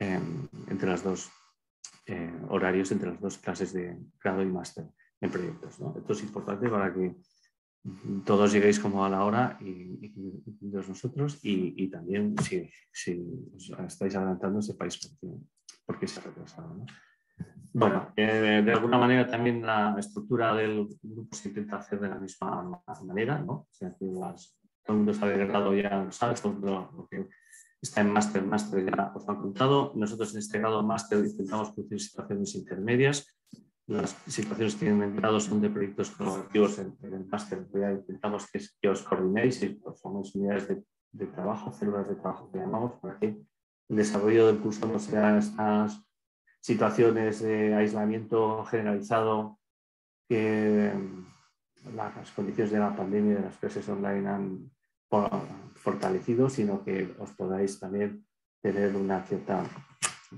em, entre las dos horarios entre las dos clases de grado y máster en proyectos. Esto es importante para que todos lleguéis como a la hora y, y nosotros y, también si, si, estáis adelantando sepáis por qué, se ha retrasado. Bueno, eh, de alguna manera también la estructura del grupo se intenta hacer de la misma manera, ¿no? O sea, que todo el mundo está de grado ya sabe, todo el mundo lo que está en máster, máster ya os han contado. Nosotros en este grado máster intentamos producir situaciones intermedias las situaciones que han entrado son de proyectos colaborativos en, el máster. Intentamos que, os coordinéis y forméis unidades de, trabajo, células de trabajo que llamamos, para que el desarrollo del curso no sean estas situaciones de aislamiento generalizado que las condiciones de la pandemia y de las clases online han fortalecido, sino que os podáis también tener una cierta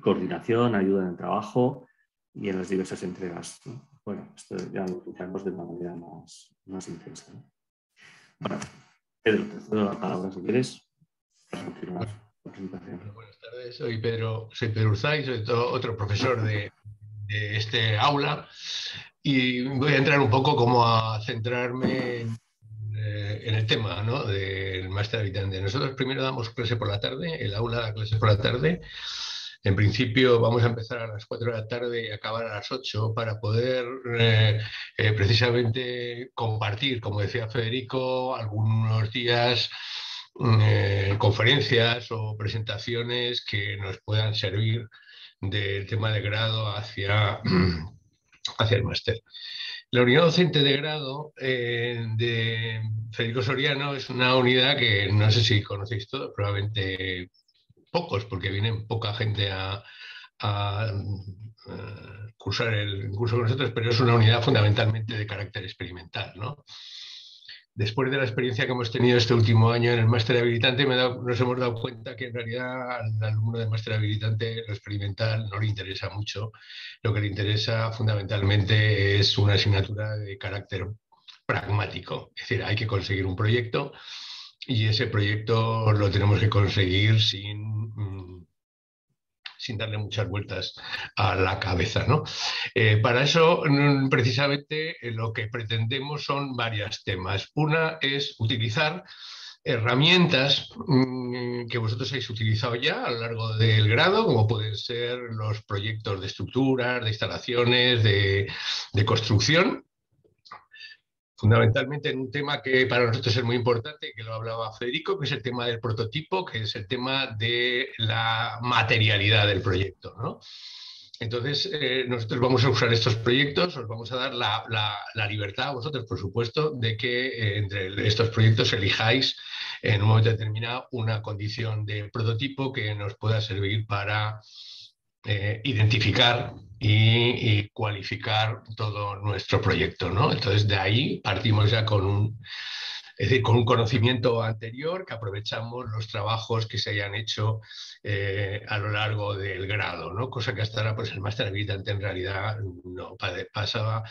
coordinación, ayuda en el trabajo y en las diversas entregas. Bueno, esto ya lo utilizamos de una manera más, más intensa. Bueno, Pedro, te cedo la palabra si quieres para buenas tardes, soy Pedro, soy Pedro Urzay, soy otro profesor de, de, este aula y voy a entrar un poco como a centrarme en, eh, en el tema ¿no? del máster habitante. Nosotros primero damos clase por la tarde, el aula da clases por la tarde en principio vamos a empezar a las 4 de la tarde y acabar a las 8 para poder eh, eh, precisamente compartir, como decía Federico, algunos días mm, conferencias o presentaciones que nos puedan servir del tema de grado hacia, [CLEARS THROAT] hacia el máster. La unidad docente de grado de Federico Soriano es una unidad que no sé si conocéis todos, probablemente pocos, porque vienen poca gente a, eh, cursar el curso con nosotros, pero es una unidad fundamentalmente de carácter experimental. ¿no? Después de la experiencia que hemos tenido este último año en el máster habilitante, nos hemos dado cuenta que en realidad al alumno de máster habilitante lo experimental no le interesa mucho. Lo que le interesa fundamentalmente es una asignatura de carácter pragmático. Es decir, hay que conseguir un proyecto y ese proyecto lo tenemos que conseguir sin, mm, sin darle muchas vueltas a la cabeza. ¿no? Eh, para eso, mm, precisamente, eh, lo que pretendemos son varios temas. Una es utilizar herramientas mm, que vosotros habéis utilizado ya a lo largo del grado, como pueden ser los proyectos de estructuras, de instalaciones, de, de construcción, fundamentalmente en un tema que para nosotros es muy importante, que lo hablaba Federico, que es el tema del prototipo, que es el tema de la materialidad del proyecto. ¿no? Entonces, eh, nosotros vamos a usar estos proyectos, os vamos a dar la, libertad a vosotros, por supuesto, de que eh, entre estos proyectos elijáis en un momento determinado una condición de prototipo que nos pueda servir para eh, identificar y, cualificar todo nuestro proyecto. ¿no? Entonces, de ahí partimos ya con un, con un conocimiento anterior que aprovechamos los trabajos que se hayan hecho eh, a lo largo del grado, ¿no? cosa que hasta ahora pues, el máster habilitante en realidad no pasaba.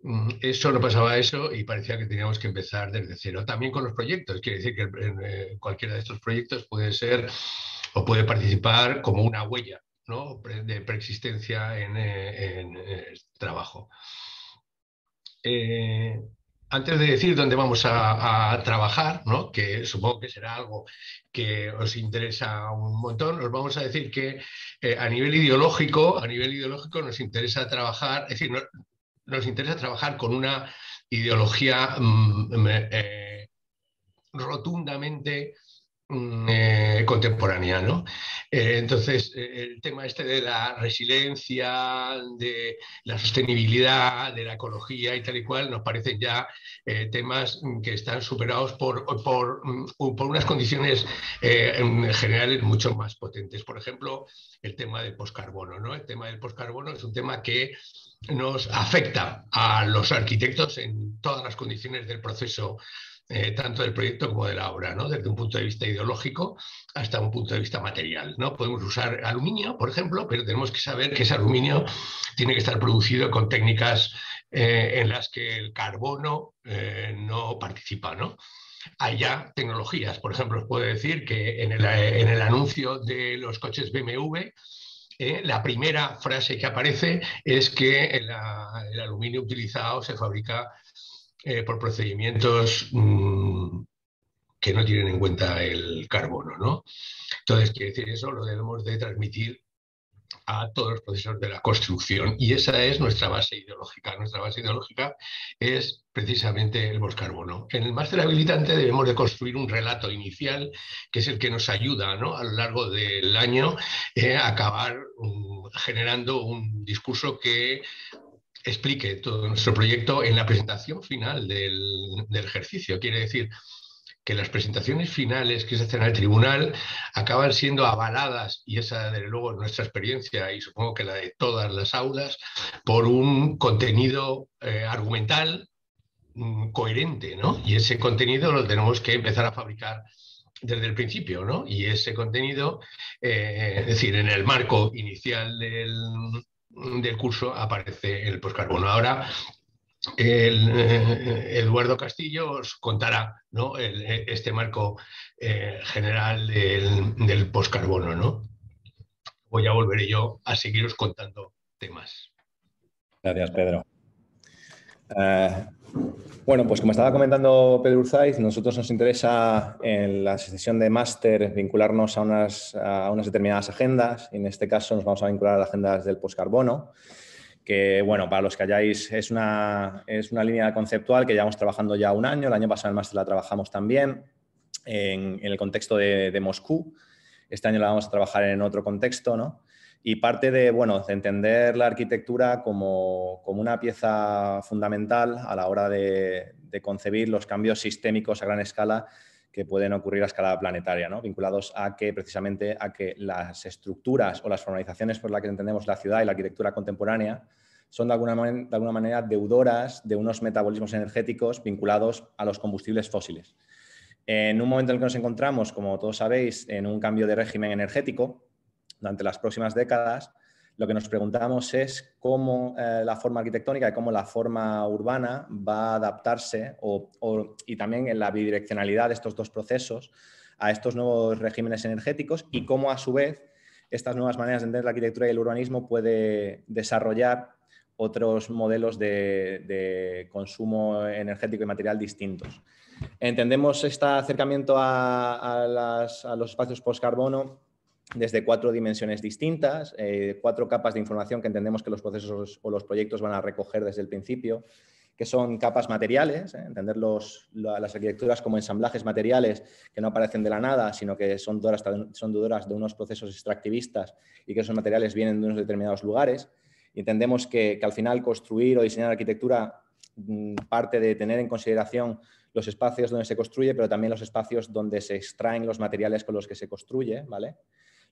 Mm, eso no pasaba eso y parecía que teníamos que empezar desde cero. También con los proyectos, quiere decir que eh, cualquiera de estos proyectos puede ser o puede participar como una huella de preexistencia en, eh, el trabajo. Eh, antes de decir dónde vamos a, trabajar, que supongo que será algo que os interesa un montón, os vamos a decir que eh, a nivel ideológico, a nivel ideológico nos interesa trabajar, es decir, nos interesa trabajar con una ideología mm, rotundamente eh, contemporánea. ¿no? Eh, entonces, eh, el tema este de la resiliencia, de la sostenibilidad, de la ecología y tal y cual, nos parecen ya temas que están superados por, por, mm, unas condiciones generales mucho más potentes. Por ejemplo, el tema del poscarbono. ¿no? El tema del poscarbono es un tema que nos afecta a los arquitectos en todas las condiciones del proceso eh, tanto del proyecto como de la obra, ¿no? desde un punto de vista ideológico hasta un punto de vista material. ¿no? Podemos usar aluminio, por ejemplo, pero tenemos que saber que ese aluminio tiene que estar producido con técnicas eh, en las que el carbono eh, no participa. ¿no? Hay ya tecnologías, por ejemplo, os puedo decir que en el, anuncio de los coches BMW la primera frase que aparece es que el, aluminio utilizado se fabrica eh, por procedimientos mm, que no tienen en cuenta el carbono. ¿no? Entonces, quiere decir eso, lo debemos de transmitir a todos los procesos de la construcción. Y esa es nuestra base ideológica. Nuestra base ideológica es precisamente el boscarbono. En el máster habilitante debemos de construir un relato inicial que es el que nos ayuda a lo largo del año eh, a acabar um, generando un discurso que explique todo nuestro proyecto en la presentación final del, ejercicio. Quiere decir, que las presentaciones finales que se hacen al tribunal acaban siendo avaladas, y esa desde luego es nuestra experiencia y supongo que la de todas las aulas, por un contenido eh, argumental mm, coherente, ¿no? Y ese contenido lo tenemos que empezar a fabricar desde el principio, ¿no? Y ese contenido, eh, es decir, en el marco inicial del, del curso aparece el poscarbono. Ahora eh, Eduardo Castillo os contará este marco eh, general del, del poscarbono. ¿no? Voy a volveré yo a seguiros contando temas. Gracias, Pedro. Eh, bueno, pues como estaba comentando Pedro Urzaiz, nosotros nos interesa en la sesión de máster vincularnos a unas, a unas determinadas agendas. Y en este caso nos vamos a vincular a las agendas del poscarbono que, bueno, para los que hayáis, es una, es una línea conceptual que llevamos trabajando ya un año. El año pasado en el máster la trabajamos también en, el contexto de, Moscú. Este año la vamos a trabajar en otro contexto, ¿no? Y parte de, bueno, de entender la arquitectura como, como, una pieza fundamental a la hora de, concebir los cambios sistémicos a gran escala que pueden ocurrir a escala planetaria, ¿no? vinculados a que precisamente a que las estructuras o las formalizaciones por las que entendemos la ciudad y la arquitectura contemporánea son de alguna, de alguna manera deudoras de unos metabolismos energéticos vinculados a los combustibles fósiles. En un momento en el que nos encontramos, como todos sabéis, en un cambio de régimen energético durante las próximas décadas, lo que nos preguntamos es cómo eh, la forma arquitectónica y cómo la forma urbana va a adaptarse y también en la bidireccionalidad de estos dos procesos a estos nuevos regímenes energéticos y cómo a su vez estas nuevas maneras de entender la arquitectura y el urbanismo puede desarrollar otros modelos de, consumo energético y material distintos. Entendemos este acercamiento a, los espacios post-carbono desde cuatro dimensiones distintas, eh, cuatro capas de información que entendemos que los procesos o los proyectos van a recoger desde el principio, que son capas materiales, eh, entender las arquitecturas como ensamblajes materiales que no aparecen de la nada, sino que son dudoras, son dudoras de unos procesos extractivistas y que esos materiales vienen de unos determinados lugares entendemos que, al final construir o diseñar arquitectura mm, parte de tener en consideración los espacios donde se construye, pero también los espacios donde se extraen los materiales con los que se construye, ¿vale?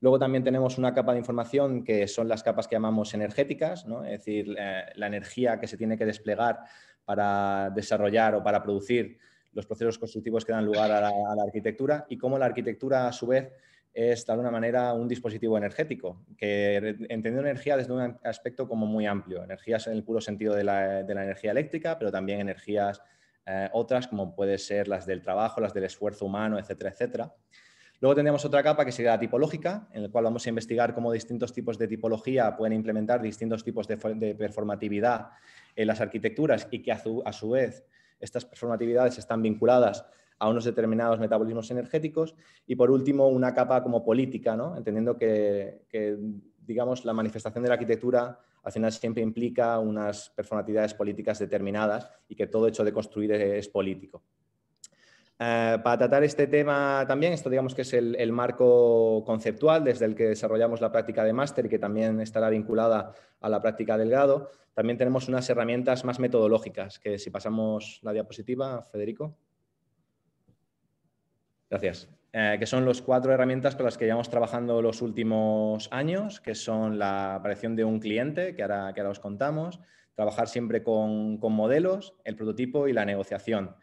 Luego también tenemos una capa de información que son las capas que llamamos energéticas, ¿no? es decir, eh, la energía que se tiene que desplegar para desarrollar o para producir los procesos constructivos que dan lugar a la, arquitectura y cómo la arquitectura, a su vez, es de alguna manera un dispositivo energético, que entendiendo energía desde un aspecto como muy amplio, energías en el puro sentido de la, energía eléctrica, pero también energías eh, otras como pueden ser las del trabajo, las del esfuerzo humano, etcétera, etcétera. Luego tendremos otra capa que sería la tipológica, en la cual vamos a investigar cómo distintos tipos de tipología pueden implementar distintos tipos de, performatividad en las arquitecturas y que a su vez estas performatividades están vinculadas a unos determinados metabolismos energéticos. Y por último, una capa como política, ¿no? entendiendo que, digamos, la manifestación de la arquitectura al final siempre implica unas personalidades políticas determinadas y que todo hecho de construir es político. Eh, para tratar este tema también, esto digamos que es el, marco conceptual desde el que desarrollamos la práctica de máster y que también estará vinculada a la práctica del grado, también tenemos unas herramientas más metodológicas, que si pasamos la diapositiva, Federico. Gracias. Eh, que son las cuatro herramientas con las que llevamos trabajando los últimos años, que son la aparición de un cliente, que ahora os contamos, trabajar siempre con, modelos, el prototipo y la negociación.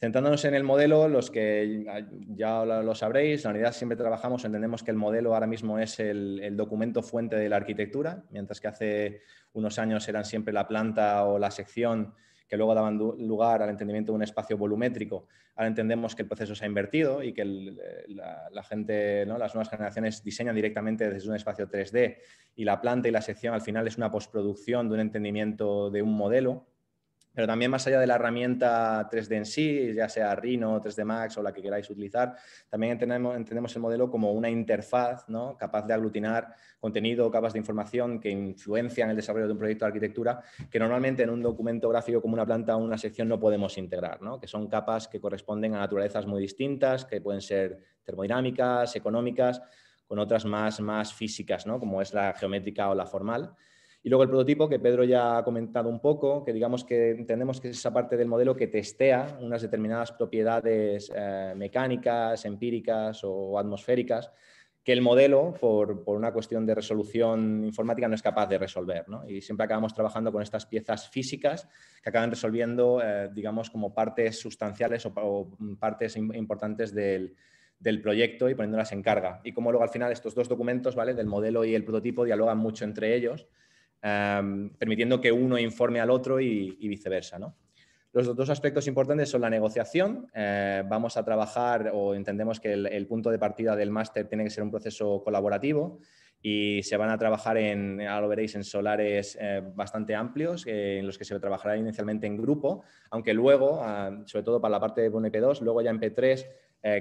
Centrándonos en el modelo, los que ya lo sabréis, la unidad siempre trabajamos, entendemos que el modelo ahora mismo es el, documento fuente de la arquitectura, mientras que hace unos años eran siempre la planta o la sección que luego daban lugar al entendimiento de un espacio volumétrico. Ahora entendemos que el proceso se ha invertido y que la, gente, ¿no? las nuevas generaciones diseñan directamente desde un espacio 3D y la planta y la sección al final es una postproducción de un entendimiento de un modelo pero también más allá de la herramienta 3D en sí, ya sea Rhino, 3D Max o la que queráis utilizar, también entendemos, entendemos el modelo como una interfaz ¿no? capaz de aglutinar contenido, capas de información que influencian el desarrollo de un proyecto de arquitectura que normalmente en un documento gráfico como una planta o una sección no podemos integrar, ¿no? que son capas que corresponden a naturalezas muy distintas, que pueden ser termodinámicas, económicas, con otras más, más físicas, ¿no? como es la geométrica o la formal. Y luego el prototipo, que Pedro ya ha comentado un poco, que digamos que entendemos que es esa parte del modelo que testea unas determinadas propiedades eh, mecánicas, empíricas o atmosféricas, que el modelo, por, una cuestión de resolución informática, no es capaz de resolver. Y siempre acabamos trabajando con estas piezas físicas que acaban resolviendo, eh, digamos, como partes sustanciales o, partes importantes del, del proyecto y poniéndolas en carga. Y como luego al final estos dos documentos, ¿vale? del modelo y el prototipo, dialogan mucho entre ellos Em, permitiendo que uno informe al otro y, viceversa. Los dos aspectos importantes son la negociación. Eh, vamos a trabajar o entendemos que el, punto de partida del máster tiene que ser un proceso colaborativo y se van a trabajar en, lo veréis, en solares eh, bastante amplios, eh, en los que se trabajará inicialmente en grupo, aunque luego, ah, sobre todo para la parte de P2, luego ya en P3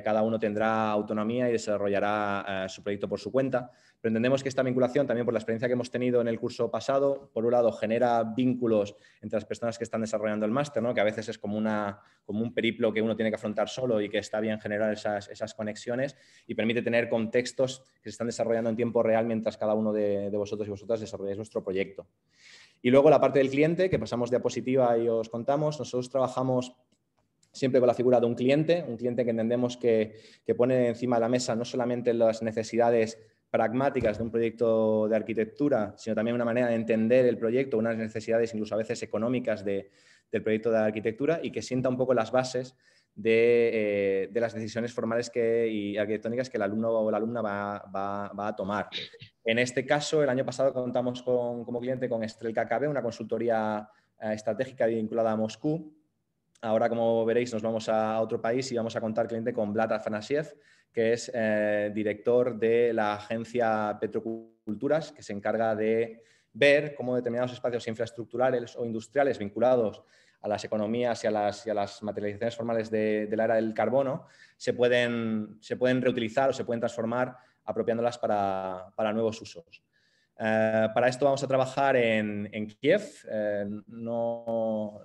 cada uno tendrá autonomía y desarrollará su proyecto por su cuenta. Pero entendemos que esta vinculación, también por la experiencia que hemos tenido en el curso pasado, por un lado genera vínculos entre las personas que están desarrollando el máster, ¿no? que a veces es como, una, como un periplo que uno tiene que afrontar solo y que está bien generar esas, esas conexiones y permite tener contextos que se están desarrollando en tiempo real mientras cada uno de, vosotros y vosotras desarrolláis vuestro proyecto. Y luego la parte del cliente, que pasamos diapositiva y os contamos, nosotros trabajamos siempre con la figura de un cliente, un cliente que entendemos que, que, pone encima de la mesa no solamente las necesidades pragmáticas de un proyecto de arquitectura, sino también una manera de entender el proyecto, unas necesidades incluso a veces económicas del proyecto de arquitectura y que sienta un poco las bases de, eh, las decisiones formales que, y arquitectónicas que el alumno o la alumna va, a tomar. En este caso, el año pasado contamos con, como cliente con Estrelka KB, una consultoría eh, estratégica vinculada a Moscú. Ahora, como veréis, nos vamos a otro país y vamos a contar cliente con Vlad Afanasiev, que es eh, director de la agencia Petroculturas, que se encarga de ver cómo determinados espacios infraestructurales o industriales vinculados a las economías y a las, materializaciones formales de, la era del carbono se pueden, se pueden reutilizar o se pueden transformar apropiándolas para, nuevos usos. Eh, para esto vamos a trabajar en, Kiev. Eh, no,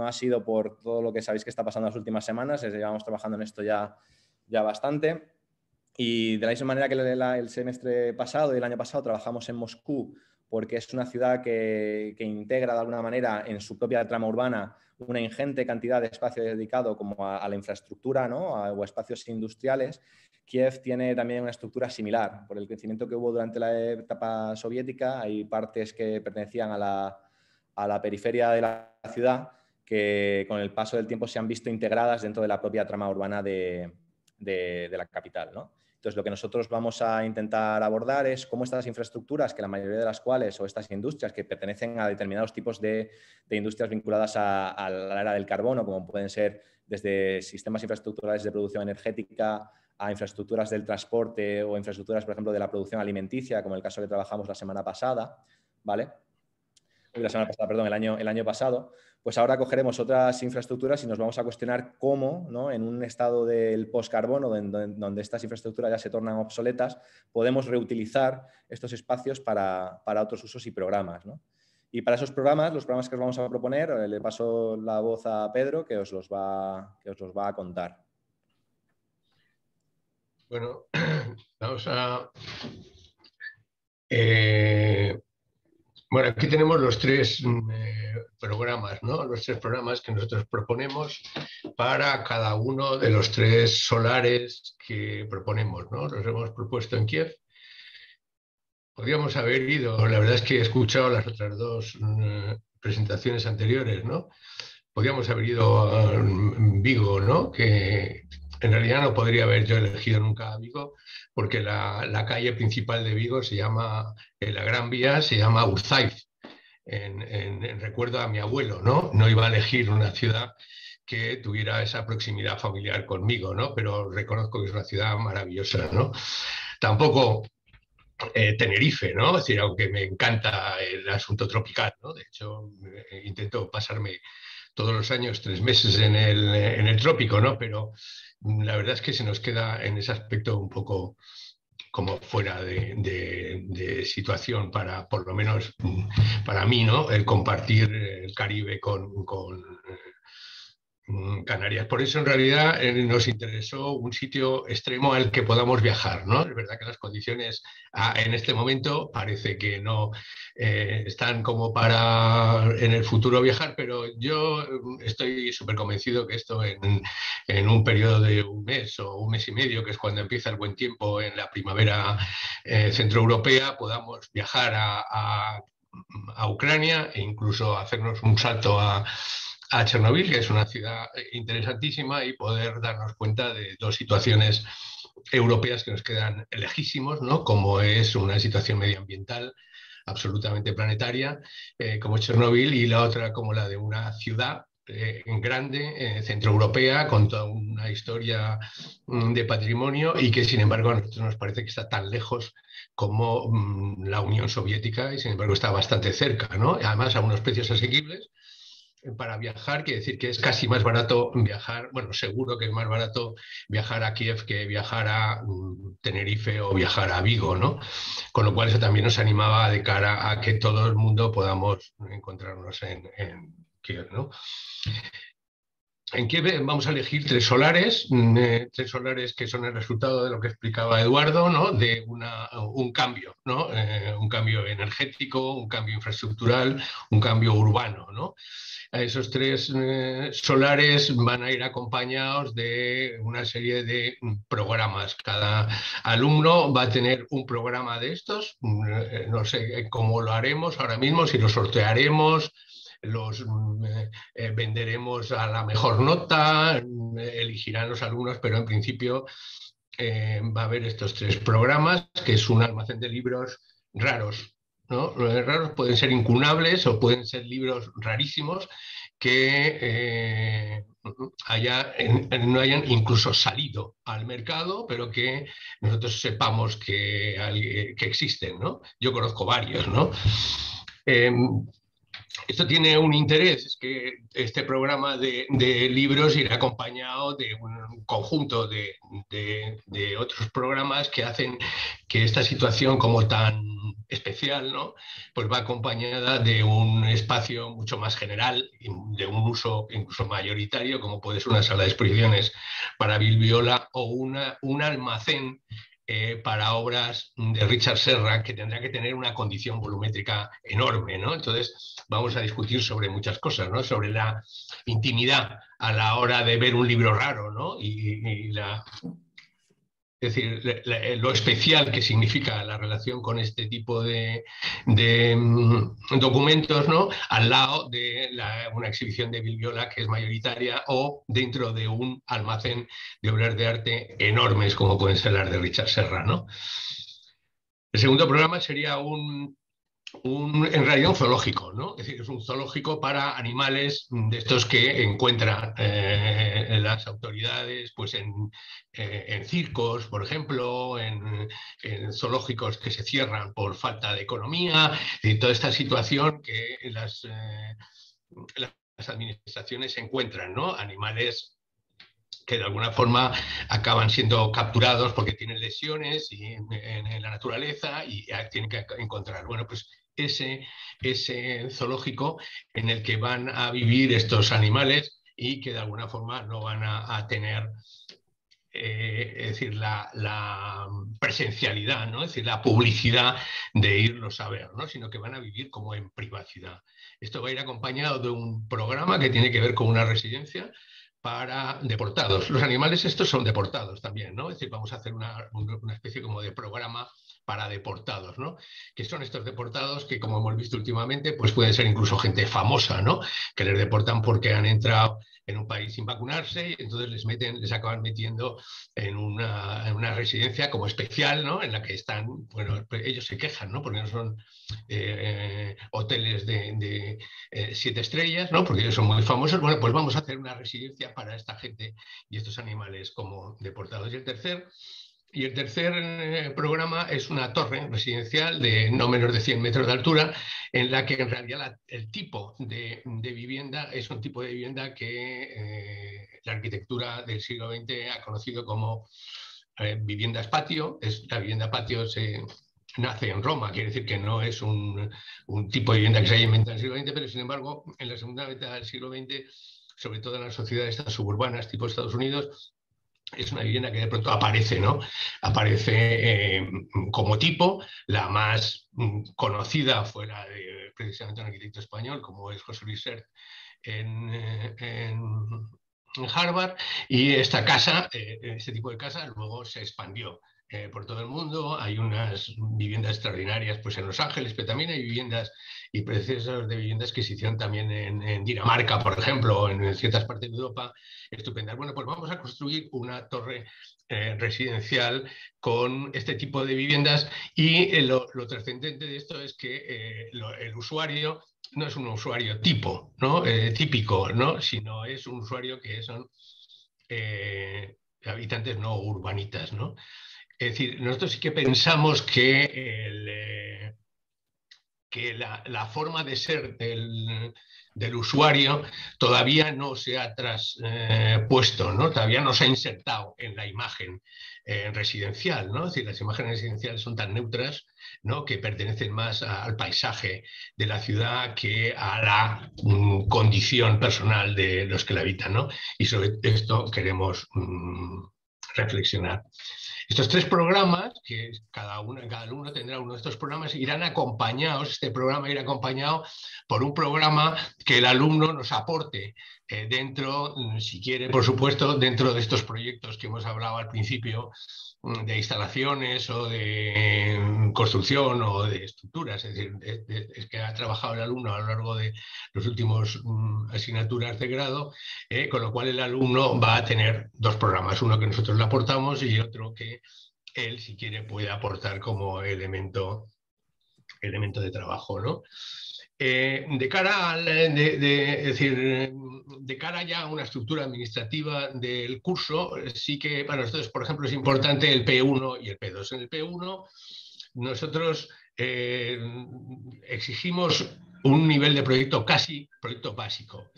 ha sido por todo lo que sabéis que está pasando las últimas semanas, llevamos trabajando en esto ya ya bastante. Y de la misma manera que el semestre pasado y el año pasado trabajamos en Moscú, porque es una ciudad que, integra de alguna manera en su propia trama urbana una ingente cantidad de espacio dedicado como a, la infraestructura ¿no? o espacios industriales. Kiev tiene también una estructura similar. Por el crecimiento que hubo durante la etapa soviética, hay partes que pertenecían a la, a la periferia de la ciudad que con el paso del tiempo se han visto integradas dentro de la propia trama urbana de, de, la capital. ¿no? Entonces, lo que nosotros vamos a intentar abordar es cómo estas infraestructuras, que la mayoría de las cuales, o estas industrias que pertenecen a determinados tipos de, industrias vinculadas a, la era del carbono, como pueden ser desde sistemas infraestructurales de producción energética a infraestructuras del transporte o infraestructuras, por ejemplo, de la producción alimenticia, como el caso que trabajamos la semana pasada, ¿vale? La semana pasada, perdón, el año, el año pasado, pues ahora cogeremos otras infraestructuras y nos vamos a cuestionar cómo, ¿no? en un estado del post-carbono, donde, donde, estas infraestructuras ya se tornan obsoletas, podemos reutilizar estos espacios para, otros usos y programas. Y para esos programas, los programas que os vamos a proponer, eh, le paso la voz a Pedro, que os los va, que os los va a contar. Bueno, [CLEARS THROAT] vamos a... Eh, bueno, aquí tenemos los tres mm, eh, programas, ¿no? Los tres programas que nosotros proponemos para cada uno de los tres solares que proponemos, ¿no? Los hemos propuesto en Kiev. Podríamos haber ido, la verdad es que he escuchado las otras dos mm, presentaciones anteriores, ¿no? Podríamos haber ido a Vigo, ¿no? Que en realidad no podría haber yo elegido nunca a Vigo, porque la, calle principal de Vigo se llama, eh, la Gran Vía se llama Urzaiz. En, recuerdo a mi abuelo, ¿no? No iba a elegir una ciudad que tuviera esa proximidad familiar conmigo, ¿no? Pero reconozco que es una ciudad maravillosa, ¿no? Tampoco eh, Tenerife, ¿no? Es decir, aunque me encanta el asunto tropical, ¿no? De hecho, eh, intento pasarme todos los años tres meses en el, en el trópico, ¿no? Pero la verdad es que se nos queda en ese aspecto un poco como fuera de, situación para, por lo menos para mí, ¿no? El compartir el Caribe con, con Mm, Canarias. Por eso, en realidad, eh, nos interesó un sitio extremo al que podamos viajar. ¿no? Es verdad que las condiciones ah, en este momento parece que no eh, están como para en el futuro viajar, pero yo mm, estoy súper convencido que esto en, un periodo de un mes o un mes y medio, que es cuando empieza el buen tiempo en la primavera eh, centroeuropea, podamos viajar a Ucrania e incluso hacernos un salto a a Chernobyl, que es una ciudad interesantísima, y poder darnos cuenta de dos situaciones europeas que nos quedan lejísimos, ¿no? como es una situación medioambiental absolutamente planetaria, eh, como Chernobyl, y la otra como la de una ciudad eh, grande, eh, centroeuropea, con toda una historia mm, de patrimonio y que, sin embargo, a nosotros nos parece que está tan lejos como mm, la Unión Soviética y, sin embargo, está bastante cerca, ¿no? Además, a unos precios asequibles para viajar, quiere decir que es casi más barato viajar, bueno, seguro que es más barato viajar a Kiev que viajar a mm, Tenerife o viajar a Vigo, ¿no? Con lo cual eso también nos animaba de cara a que todo el mundo podamos encontrarnos en, Kiev, ¿no? En Kiev vamos a elegir tres solares, mm, eh, tres solares que son el resultado de lo que explicaba Eduardo, ¿no? de un cambio, ¿no? Eh, un cambio energético, un cambio infraestructural, un cambio urbano. ¿no? Esos tres eh, solares van a ir acompañados de una serie de programas. Cada alumno va a tener un programa de estos. Eh, no sé cómo lo haremos ahora mismo, si lo sortearemos, los eh, venderemos a la mejor nota, elegirán los alumnos, pero en principio va a haber estos tres programas, que es un almacén de libros raros, ¿no? Los raros pueden ser incunables o pueden ser libros rarísimos que eh, no hayan incluso salido al mercado, pero que nosotros sepamos que, existen. Yo conozco varios. Em, esto tiene un interés, es que este programa de, libros irá acompañado de un conjunto de, otros programas que hacen que esta situación como tan especial, ¿no? pues va acompañada de un espacio mucho más general, de un uso incluso mayoritario, como puede ser una sala de exposiciones para Bilbiola o una, un almacén eh, para obras de Richard Serra que tendrá que tener una condición volumétrica enorme. ¿no? Entonces, vamos a discutir sobre muchas cosas, ¿no? sobre la intimidad a la hora de ver un libro raro ¿no? y la es decir, lo especial que significa la relación con este tipo de, mm, documentos, ¿no? Al lado de una exhibición de Bilbiola que es mayoritaria o dentro de un almacén de obras de arte enormes como pueden ser las de Richard Serra, ¿no? El segundo programa sería un en realidad un zoológico, ¿no? Es decir, es un zoológico para animales de estos que encuentran eh, las autoridades pues eh, en, circos, por ejemplo, en, zoológicos que se cierran por falta de economía, y toda esta situación que las, eh, las administraciones encuentran, ¿no? Animales que de alguna forma acaban siendo capturados porque tienen lesiones en, la naturaleza y tienen que encontrar. Bueno, pues ese, zoológico en el que van a vivir estos animales y que de alguna forma no van a, tener eh, es decir, la, presencialidad, ¿no? es decir, la publicidad de irlos a ver, ¿no? sino que van a vivir como en privacidad. Esto va a ir acompañado de un programa que tiene que ver con una residencia para deportados. Los animales estos son deportados también, ¿no? Es decir, vamos a hacer una, una especie como de programa para deportados, ¿no? Que son estos deportados que, como hemos visto últimamente, pues pueden ser incluso gente famosa, ¿no? Que les deportan porque han entrado en un país sin vacunarse, y entonces les meten, les acaban metiendo en una, residencia como especial, ¿no? En la que están, bueno, pues ellos se quejan, ¿no? Porque no son eh, hoteles de, eh, siete estrellas, ¿no? Porque ellos son muy famosos. Bueno, pues vamos a hacer una residencia para esta gente y estos animales como deportados. Y el tercer y el tercer eh, programa es una torre residencial de no menos de 100 metros de altura, en la que en realidad el tipo de, vivienda es un tipo de vivienda que eh, la arquitectura del siglo XX ha conocido como eh, viviendas patio. Es, la vivienda patio se, nace en Roma, quiere decir que no es un, un, tipo de vivienda que se haya inventado en el siglo XX, pero sin embargo en la segunda mitad del siglo XX, sobre todo en las sociedades suburbanas tipo Estados Unidos, es una vivienda que de pronto aparece, ¿no? Aparece eh, como tipo, la más mm, conocida fue la de precisamente un arquitecto español, como es José Luis Sert en, eh, Harvard, y esta casa, eh, este tipo de casa, luego se expandió. Por todo el mundo, hay unas viviendas extraordinarias pues, en Los Ángeles, pero también hay viviendas y procesos de viviendas que se hicieron también en, Dinamarca, por ejemplo, en, ciertas partes de Europa, estupendas. Bueno, pues vamos a construir una torre eh, residencial con este tipo de viviendas y eh, lo, trascendente de esto es que eh, el usuario no es un usuario tipo, ¿no? típico, ¿no? sino es un usuario que son habitantes no urbanitas. ¿no? Es decir, nosotros sí que pensamos que el, que la, forma de ser del, usuario todavía no se ha traspuesto, ¿no? todavía no se ha insertado en la imagen eh, residencial. ¿no? Es decir, las imágenes residenciales son tan neutras ¿no? que pertenecen más al paisaje de la ciudad que a la mm, condición personal de los que la habitan. ¿no? Y sobre esto queremos mm, reflexionar. Estos tres programas, que cada, uno, cada alumno tendrá uno de estos programas, irán acompañados, este programa irá acompañado por un programa que el alumno nos aporte eh, dentro, si quiere, por supuesto, dentro de estos proyectos que hemos hablado al principio, Mm, de instalaciones o de mm, construcción o de estructuras. Es decir, es, que ha trabajado el alumno a lo largo de los últimos mm, asignaturas de grado, eh, con lo cual el alumno va a tener dos programas, uno que nosotros le aportamos y otro que él, si quiere, puede aportar como elemento, elemento de trabajo. ¿no? Eh, de cara eh, de, decir, de cara ya a una estructura administrativa del curso, sí que para nosotros, por ejemplo, es importante el P1 y el P2. En el P1 nosotros eh, exigimos un nivel de proyecto casi proyecto básico.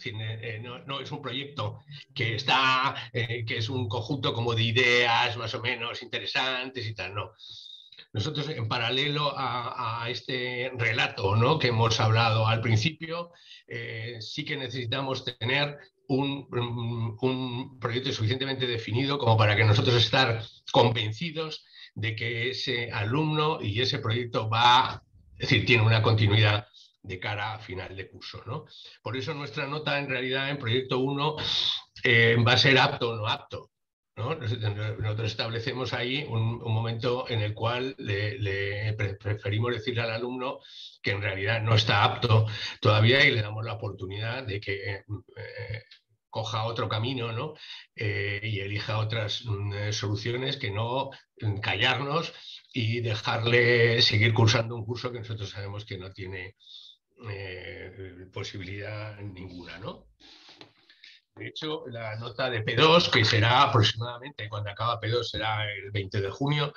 no, es un proyecto que está, que es un conjunto como de ideas más o menos interesantes y tal, no. Nosotros, en paralelo a, este relato ¿no? que hemos hablado al principio, eh, sí que necesitamos tener un, un, proyecto suficientemente definido como para que nosotros estar convencidos de que ese alumno y ese proyecto va, es decir, tiene una continuidad de cara a final de curso. ¿no? Por eso nuestra nota en realidad en proyecto 1 eh, va a ser apto o no apto. Nosotros establecemos ahí un, momento en el cual le, preferimos decirle al alumno que en realidad no está apto todavía y le damos la oportunidad de que eh, coja otro camino eh, y elija otras mm, soluciones que no mm, callarnos y dejarle seguir cursando un curso que nosotros sabemos que no tiene eh, posibilidad ninguna. ¿no? De hecho, la nota de P2, que será aproximadamente, cuando acaba P2 será el 20 de junio,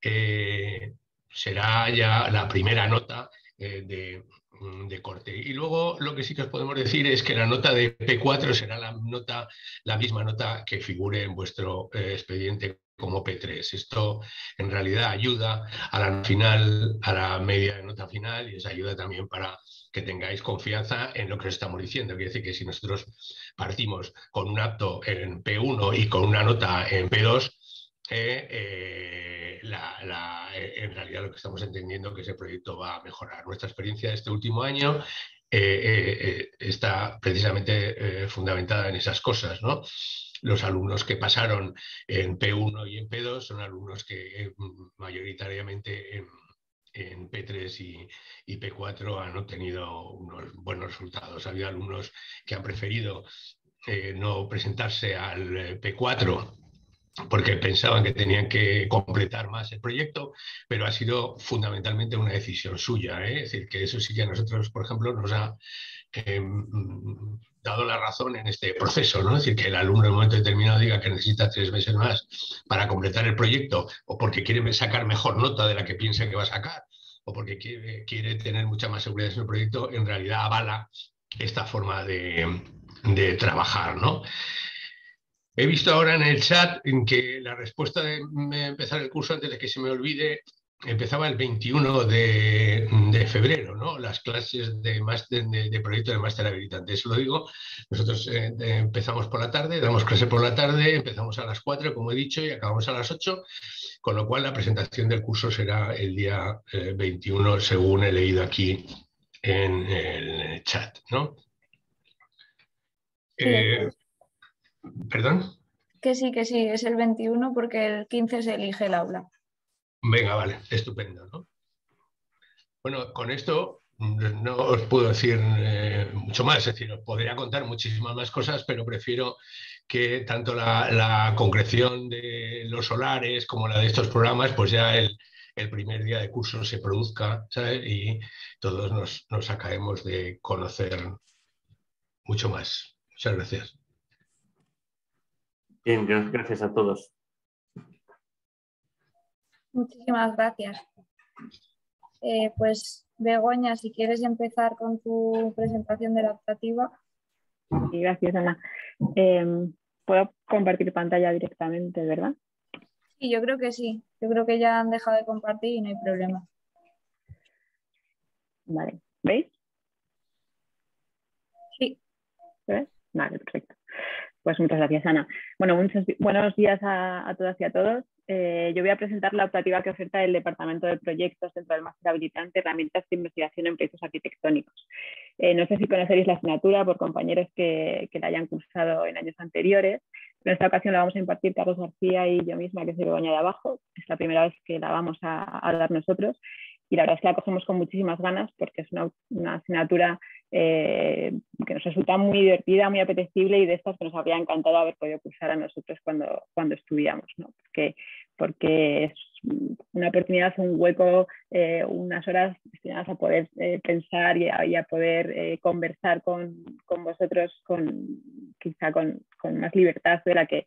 eh, será ya la primera nota eh, mm, de, corte. Y luego lo que sí que os podemos decir es que la nota de P4 será la, nota, la misma nota que figure en vuestro eh, expediente como P3. Esto en realidad ayuda a la final, a la media de nota final y os ayuda también para que tengáis confianza en lo que os estamos diciendo. Quiere decir que si nosotros partimos con un apto en P1 y con una nota en P2, eh, eh, en realidad lo que estamos entendiendo es que ese proyecto va a mejorar. Nuestra experiencia de este último año eh, está precisamente fundamentada en esas cosas. ¿no? los alumnos que pasaron en P1 y en P2 son alumnos que eh, mayoritariamente en, P3 y, P4 han obtenido unos buenos resultados. Había alumnos que han preferido no presentarse al P4 porque pensaban que tenían que completar más el proyecto, pero ha sido fundamentalmente una decisión suya. ¿eh? Es decir, que eso sí que a nosotros, por ejemplo, nos ha dado la razón en este proceso, ¿no? Es decir, que el alumno en un momento determinado diga que necesita tres meses más para completar el proyecto o porque quiere sacar mejor nota de la que piensa que va a sacar o porque quiere, tener mucha más seguridad en el proyecto, en realidad avala esta forma de, de trabajar, ¿no? He visto ahora en el chat que la respuesta de empezar el curso antes de que se me olvide empezaba el 21 de, febrero, ¿no? Las clases de, de, proyecto de máster habilitante. Eso lo digo, nosotros eh, empezamos por la tarde, damos clase por la tarde, empezamos a las 4, como he dicho, y acabamos a las 8, con lo cual la presentación del curso será el día 21, eh, según he leído aquí en el chat, ¿no? Eh, ¿Perdón? Que sí, que sí, es el 21 porque el 15 se elige el aula. Venga, vale, estupendo. ¿no? Bueno, con esto no os puedo decir eh, mucho más, es decir, os podría contar muchísimas más cosas, pero prefiero que tanto la, concreción de los solares como la de estos programas, pues ya el, primer día de curso se produzca y todos nos, nos acabemos de conocer mucho más. Muchas gracias. Bien, gracias a todos. Muchísimas gracias. Eh, pues Begoña, si quieres empezar con tu presentación de la optativa. Sí, gracias Ana. Em, Puedo compartir pantalla directamente, ¿verdad? Sí, yo creo que sí. Yo creo que ya han dejado de compartir y no hay problema. Vale, ¿veis? Sí. ¿Ves? Vale, perfecto. Pues muchas gracias, Ana. Bueno, muchos, buenos días a, todas y a todos. Eh, yo voy a presentar la optativa que oferta el Departamento de Proyectos dentro del Máster Habilitante Herramientas de Investigación en Proyectos Arquitectónicos. Eh, no sé si conoceréis la asignatura por compañeros que, la hayan cursado en años anteriores, pero en esta ocasión la vamos a impartir Carlos García y yo misma, que soy Begoña de Abajo. Es la primera vez que la vamos a, a dar nosotros y la verdad es que la cogemos con muchísimas ganas porque es una asignatura eh, que nos resulta muy divertida, muy apetecible y de estas que nos habría encantado haber podido cursar a nosotros cuando, cuando estudiamos, ¿no? porque, porque es una oportunidad, un hueco, eh, unas horas destinadas a poder eh, pensar y a, poder conversar con, con, vosotros con, quizá con, con, más libertad de la que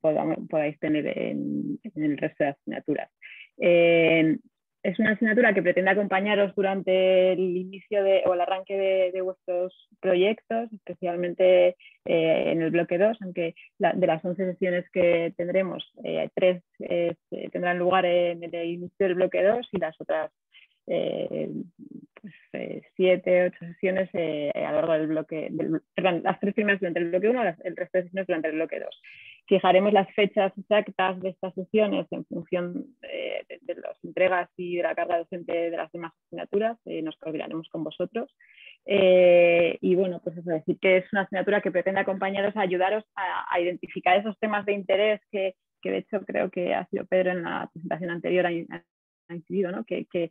podáis tener en, en, el resto de asignaturas es una asignatura que pretende acompañaros durante el inicio de, o el arranque de, vuestros proyectos, especialmente eh, en el bloque 2, aunque de las 11 sesiones que tendremos, eh, tres eh, tendrán lugar en el inicio del bloque 2 y las otras pues, siete, ocho sesiones a lo largo del bloque, perdón, las tres primeras durante el bloque 1, el resto de sesiones durante el bloque 2. Fijaremos las fechas exactas de estas sesiones en función de, las entregas y de la carga docente de las demás asignaturas. Eh, nos coordinaremos con vosotros. Eh, y bueno, pues eso, decir que es una asignatura que pretende acompañaros a ayudaros a, identificar esos temas de interés que, de hecho creo que ha sido Pedro en la presentación anterior ha, incidido, ¿no? que, que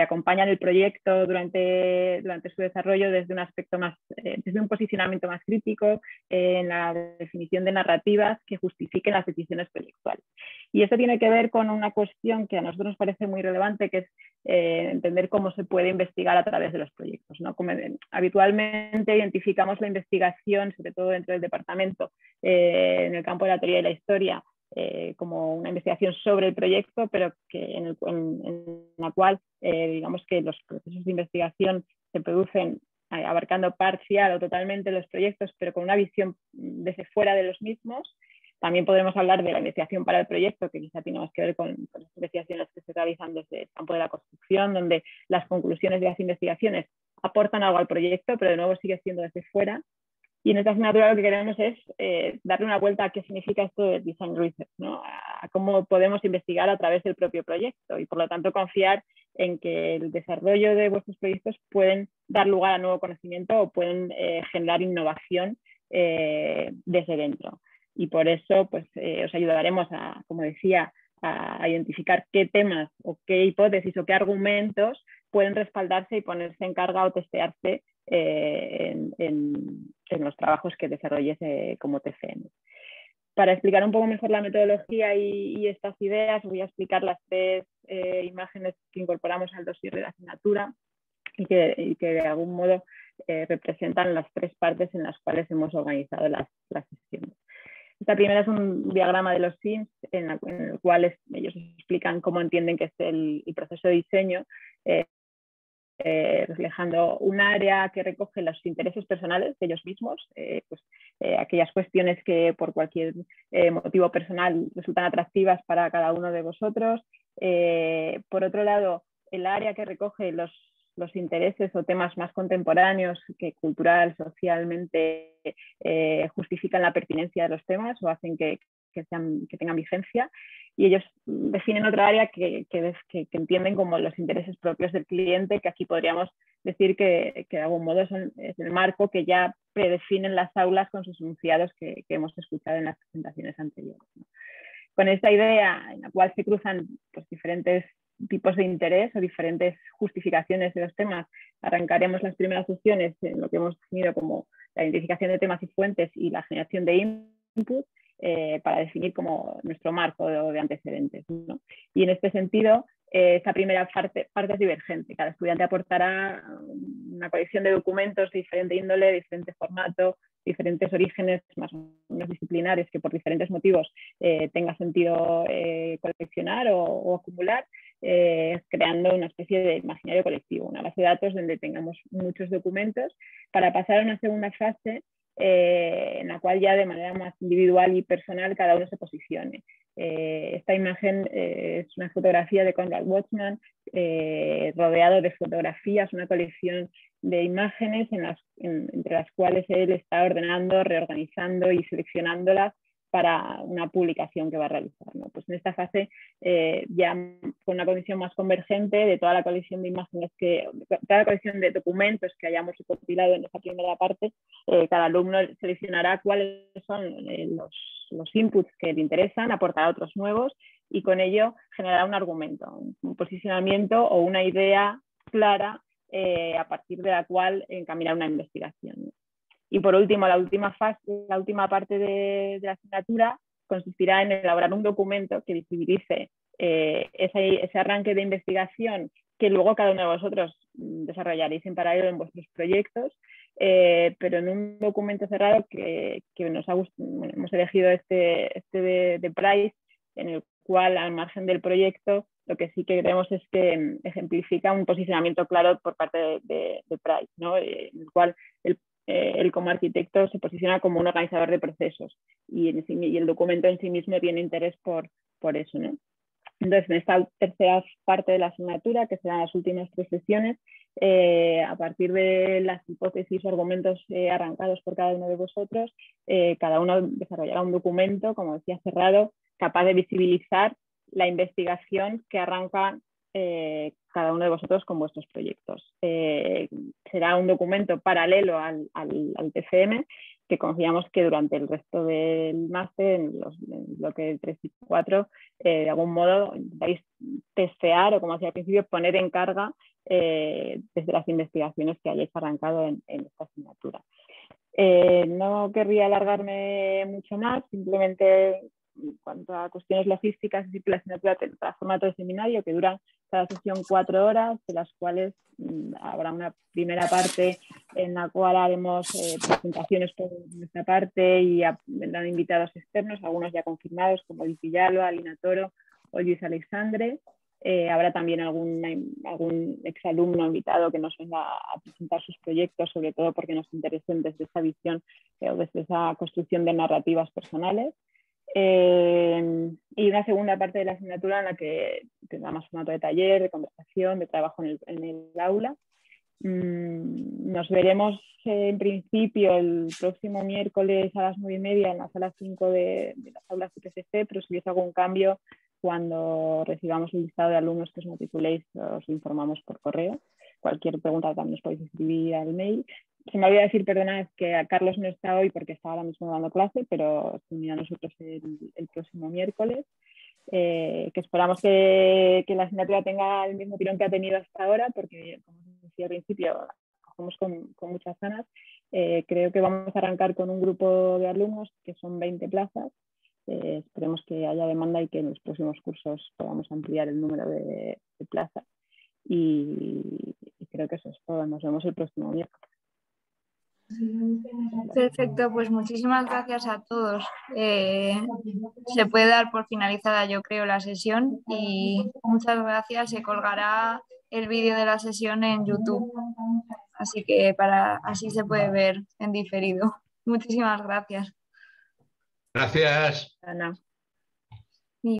acompañan el proyecto durante, durante su desarrollo desde un aspecto más, eh, desde un posicionamiento más crítico eh, en la definición de narrativas que justifiquen las decisiones proyectuales. Y esto tiene que ver con una cuestión que a nosotros nos parece muy relevante, que es eh, entender cómo se puede investigar a través de los proyectos. ¿no? Habitualmente identificamos la investigación, sobre todo dentro del departamento, en el campo de la teoría y la historia, eh, como una investigación sobre el proyecto, pero que en, la cual eh, digamos que los procesos de investigación se producen eh, abarcando parcial o totalmente los proyectos, pero con una visión desde fuera de los mismos. También podremos hablar de la investigación para el proyecto, que quizá tiene más que ver con, con las investigaciones que se realizan desde el campo de la construcción, donde las conclusiones de las investigaciones aportan algo al proyecto, pero de nuevo sigue siendo desde fuera. Y en esta asignatura lo que queremos es eh, darle una vuelta a qué significa esto de design research, ¿no? a cómo podemos investigar a través del propio proyecto y por lo tanto confiar en que el desarrollo de vuestros proyectos pueden dar lugar a nuevo conocimiento o pueden eh, generar innovación eh, desde dentro. Y por eso pues, os ayudaremos a, como decía, a identificar qué temas o qué hipótesis o qué argumentos pueden respaldarse y ponerse en carga o testearse en, en los trabajos que desarrolles como TCM. Para explicar un poco mejor la metodología y, estas ideas, voy a explicar las tres eh, imágenes que incorporamos al dossier de la asignatura y que, de algún modo eh, representan las tres partes en las cuales hemos organizado las, sesiones. Esta primera es un diagrama de los SIMS en, el cual ellos explican cómo entienden que es el, proceso de diseño eh, eh, reflejando un área que recoge los intereses personales de ellos mismos, eh, pues, eh, aquellas cuestiones que por cualquier motivo personal resultan atractivas para cada uno de vosotros. por otro lado, el área que recoge los, los intereses o temas más contemporáneos que cultural, socialmente justifican la pertinencia de los temas o hacen que, que, sean, que tengan vigencia y ellos definen otra área que, que, que, entienden como los intereses propios del cliente, que aquí podríamos decir que, de algún modo son, es el marco que ya predefinen las aulas con sus enunciados que, hemos escuchado en las presentaciones anteriores. Con esta idea en la cual se cruzan pues, diferentes tipos de interés o diferentes justificaciones de los temas, arrancaremos las primeras sesiones en lo que hemos definido como la identificación de temas y fuentes y la generación de input eh, para definir como nuestro marco de, antecedentes. Y en este sentido, eh, esta primera parte, parte, es divergente. Cada estudiante aportará una colección de documentos de diferente índole, diferente formato, diferentes orígenes más o menos disciplinares que por diferentes motivos eh, tenga sentido coleccionar o, acumular, creando una especie de imaginario colectivo, una base de datos donde tengamos muchos documentos para pasar a una segunda fase eh, en la cual ya de manera más individual y personal cada uno se posicione. Eh, esta imagen eh, es una fotografía de Conrad Watchman rodeado de fotografías, una colección de imágenes entre las cuales él está ordenando, reorganizando y seleccionándolas para una publicación que va a realizar. Pues en esta fase, eh, ya con una colección más convergente de toda la colección de imágenes, que, toda la colección de documentos que hayamos recopilado en esta primera parte, eh, cada alumno seleccionará cuáles son eh, los, los, inputs que le interesan, aportará otros nuevos y con ello generará un argumento, un posicionamiento o una idea clara a partir de la cual encaminar una investigación. Y por último, la última, fase, la última parte de, la asignatura consistirá en elaborar un documento que visibilice eh, ese, arranque de investigación que luego cada uno de vosotros desarrollaréis en paralelo en vuestros proyectos, eh, pero en un documento cerrado que, nos ha hemos elegido este, este de, Price, en el cual al margen del proyecto lo que sí que creemos es que ejemplifica un posicionamiento claro por parte de, Price, ¿no? Eh, en el cual el eh, él como arquitecto se posiciona como un organizador de procesos y, el documento en sí mismo tiene interés por, por eso. ¿no? Entonces, en esta tercera parte de la asignatura, que serán las últimas tres sesiones, eh, a partir de las hipótesis o argumentos eh, arrancados por cada uno de vosotros, cada uno desarrollará un documento, como decía, cerrado, capaz de visibilizar la investigación que arranca cada uno de vosotros con vuestros proyectos. Eh, será un documento paralelo al, TCM que confiamos que durante el resto del máster, en los bloques 3 y 4, eh, de algún modo intentáis testear o, como decía al principio, poner en carga eh, desde las investigaciones que hayáis arrancado en, esta asignatura. no querría alargarme mucho más, simplemente en cuanto a cuestiones logísticas, que la asignatura tendrá formato de seminario que dura cada sesión cuatro horas, de las cuales mm, habrá una primera parte en la cual haremos eh, presentaciones por nuestra parte y vendrán invitados externos, algunos ya confirmados como Luis Villalba, Alina Toro o Luis Alexandre. Eh, habrá también algún, algún exalumno invitado que nos venga a presentar sus proyectos, sobre todo porque nos interesen desde esa visión eh, o desde esa construcción de narrativas personales. Eh, y una segunda parte de la asignatura en la que tendrá más formato de taller, de conversación, de trabajo en el, aula. Mm, nos veremos en principio el próximo miércoles a las nueve y media en la sala 5 de, las aulas de PCC, pero si hubiese algún cambio, cuando recibamos el listado de alumnos que os matriculéis, os informamos por correo. Cualquier pregunta también os podéis escribir al mail se me olvidó decir, perdona, que a Carlos no está hoy porque está ahora mismo dando clase, pero se a nosotros el, próximo miércoles. Eh, que esperamos que, la asignatura tenga el mismo tirón que ha tenido hasta ahora, porque, como decía al principio, cogemos con, muchas ganas Eh, creo que vamos a arrancar con un grupo de alumnos que son 20 plazas. Eh, esperemos que haya demanda y que en los próximos cursos podamos ampliar el número de, plazas. Y creo que eso es todo. Nos vemos el próximo miércoles. Perfecto, pues muchísimas gracias a todos. Eh, se puede dar por finalizada, yo creo, la sesión y muchas gracias. Se colgará el vídeo de la sesión en YouTube, así que para así se puede ver en diferido. Muchísimas gracias. Gracias. Ana.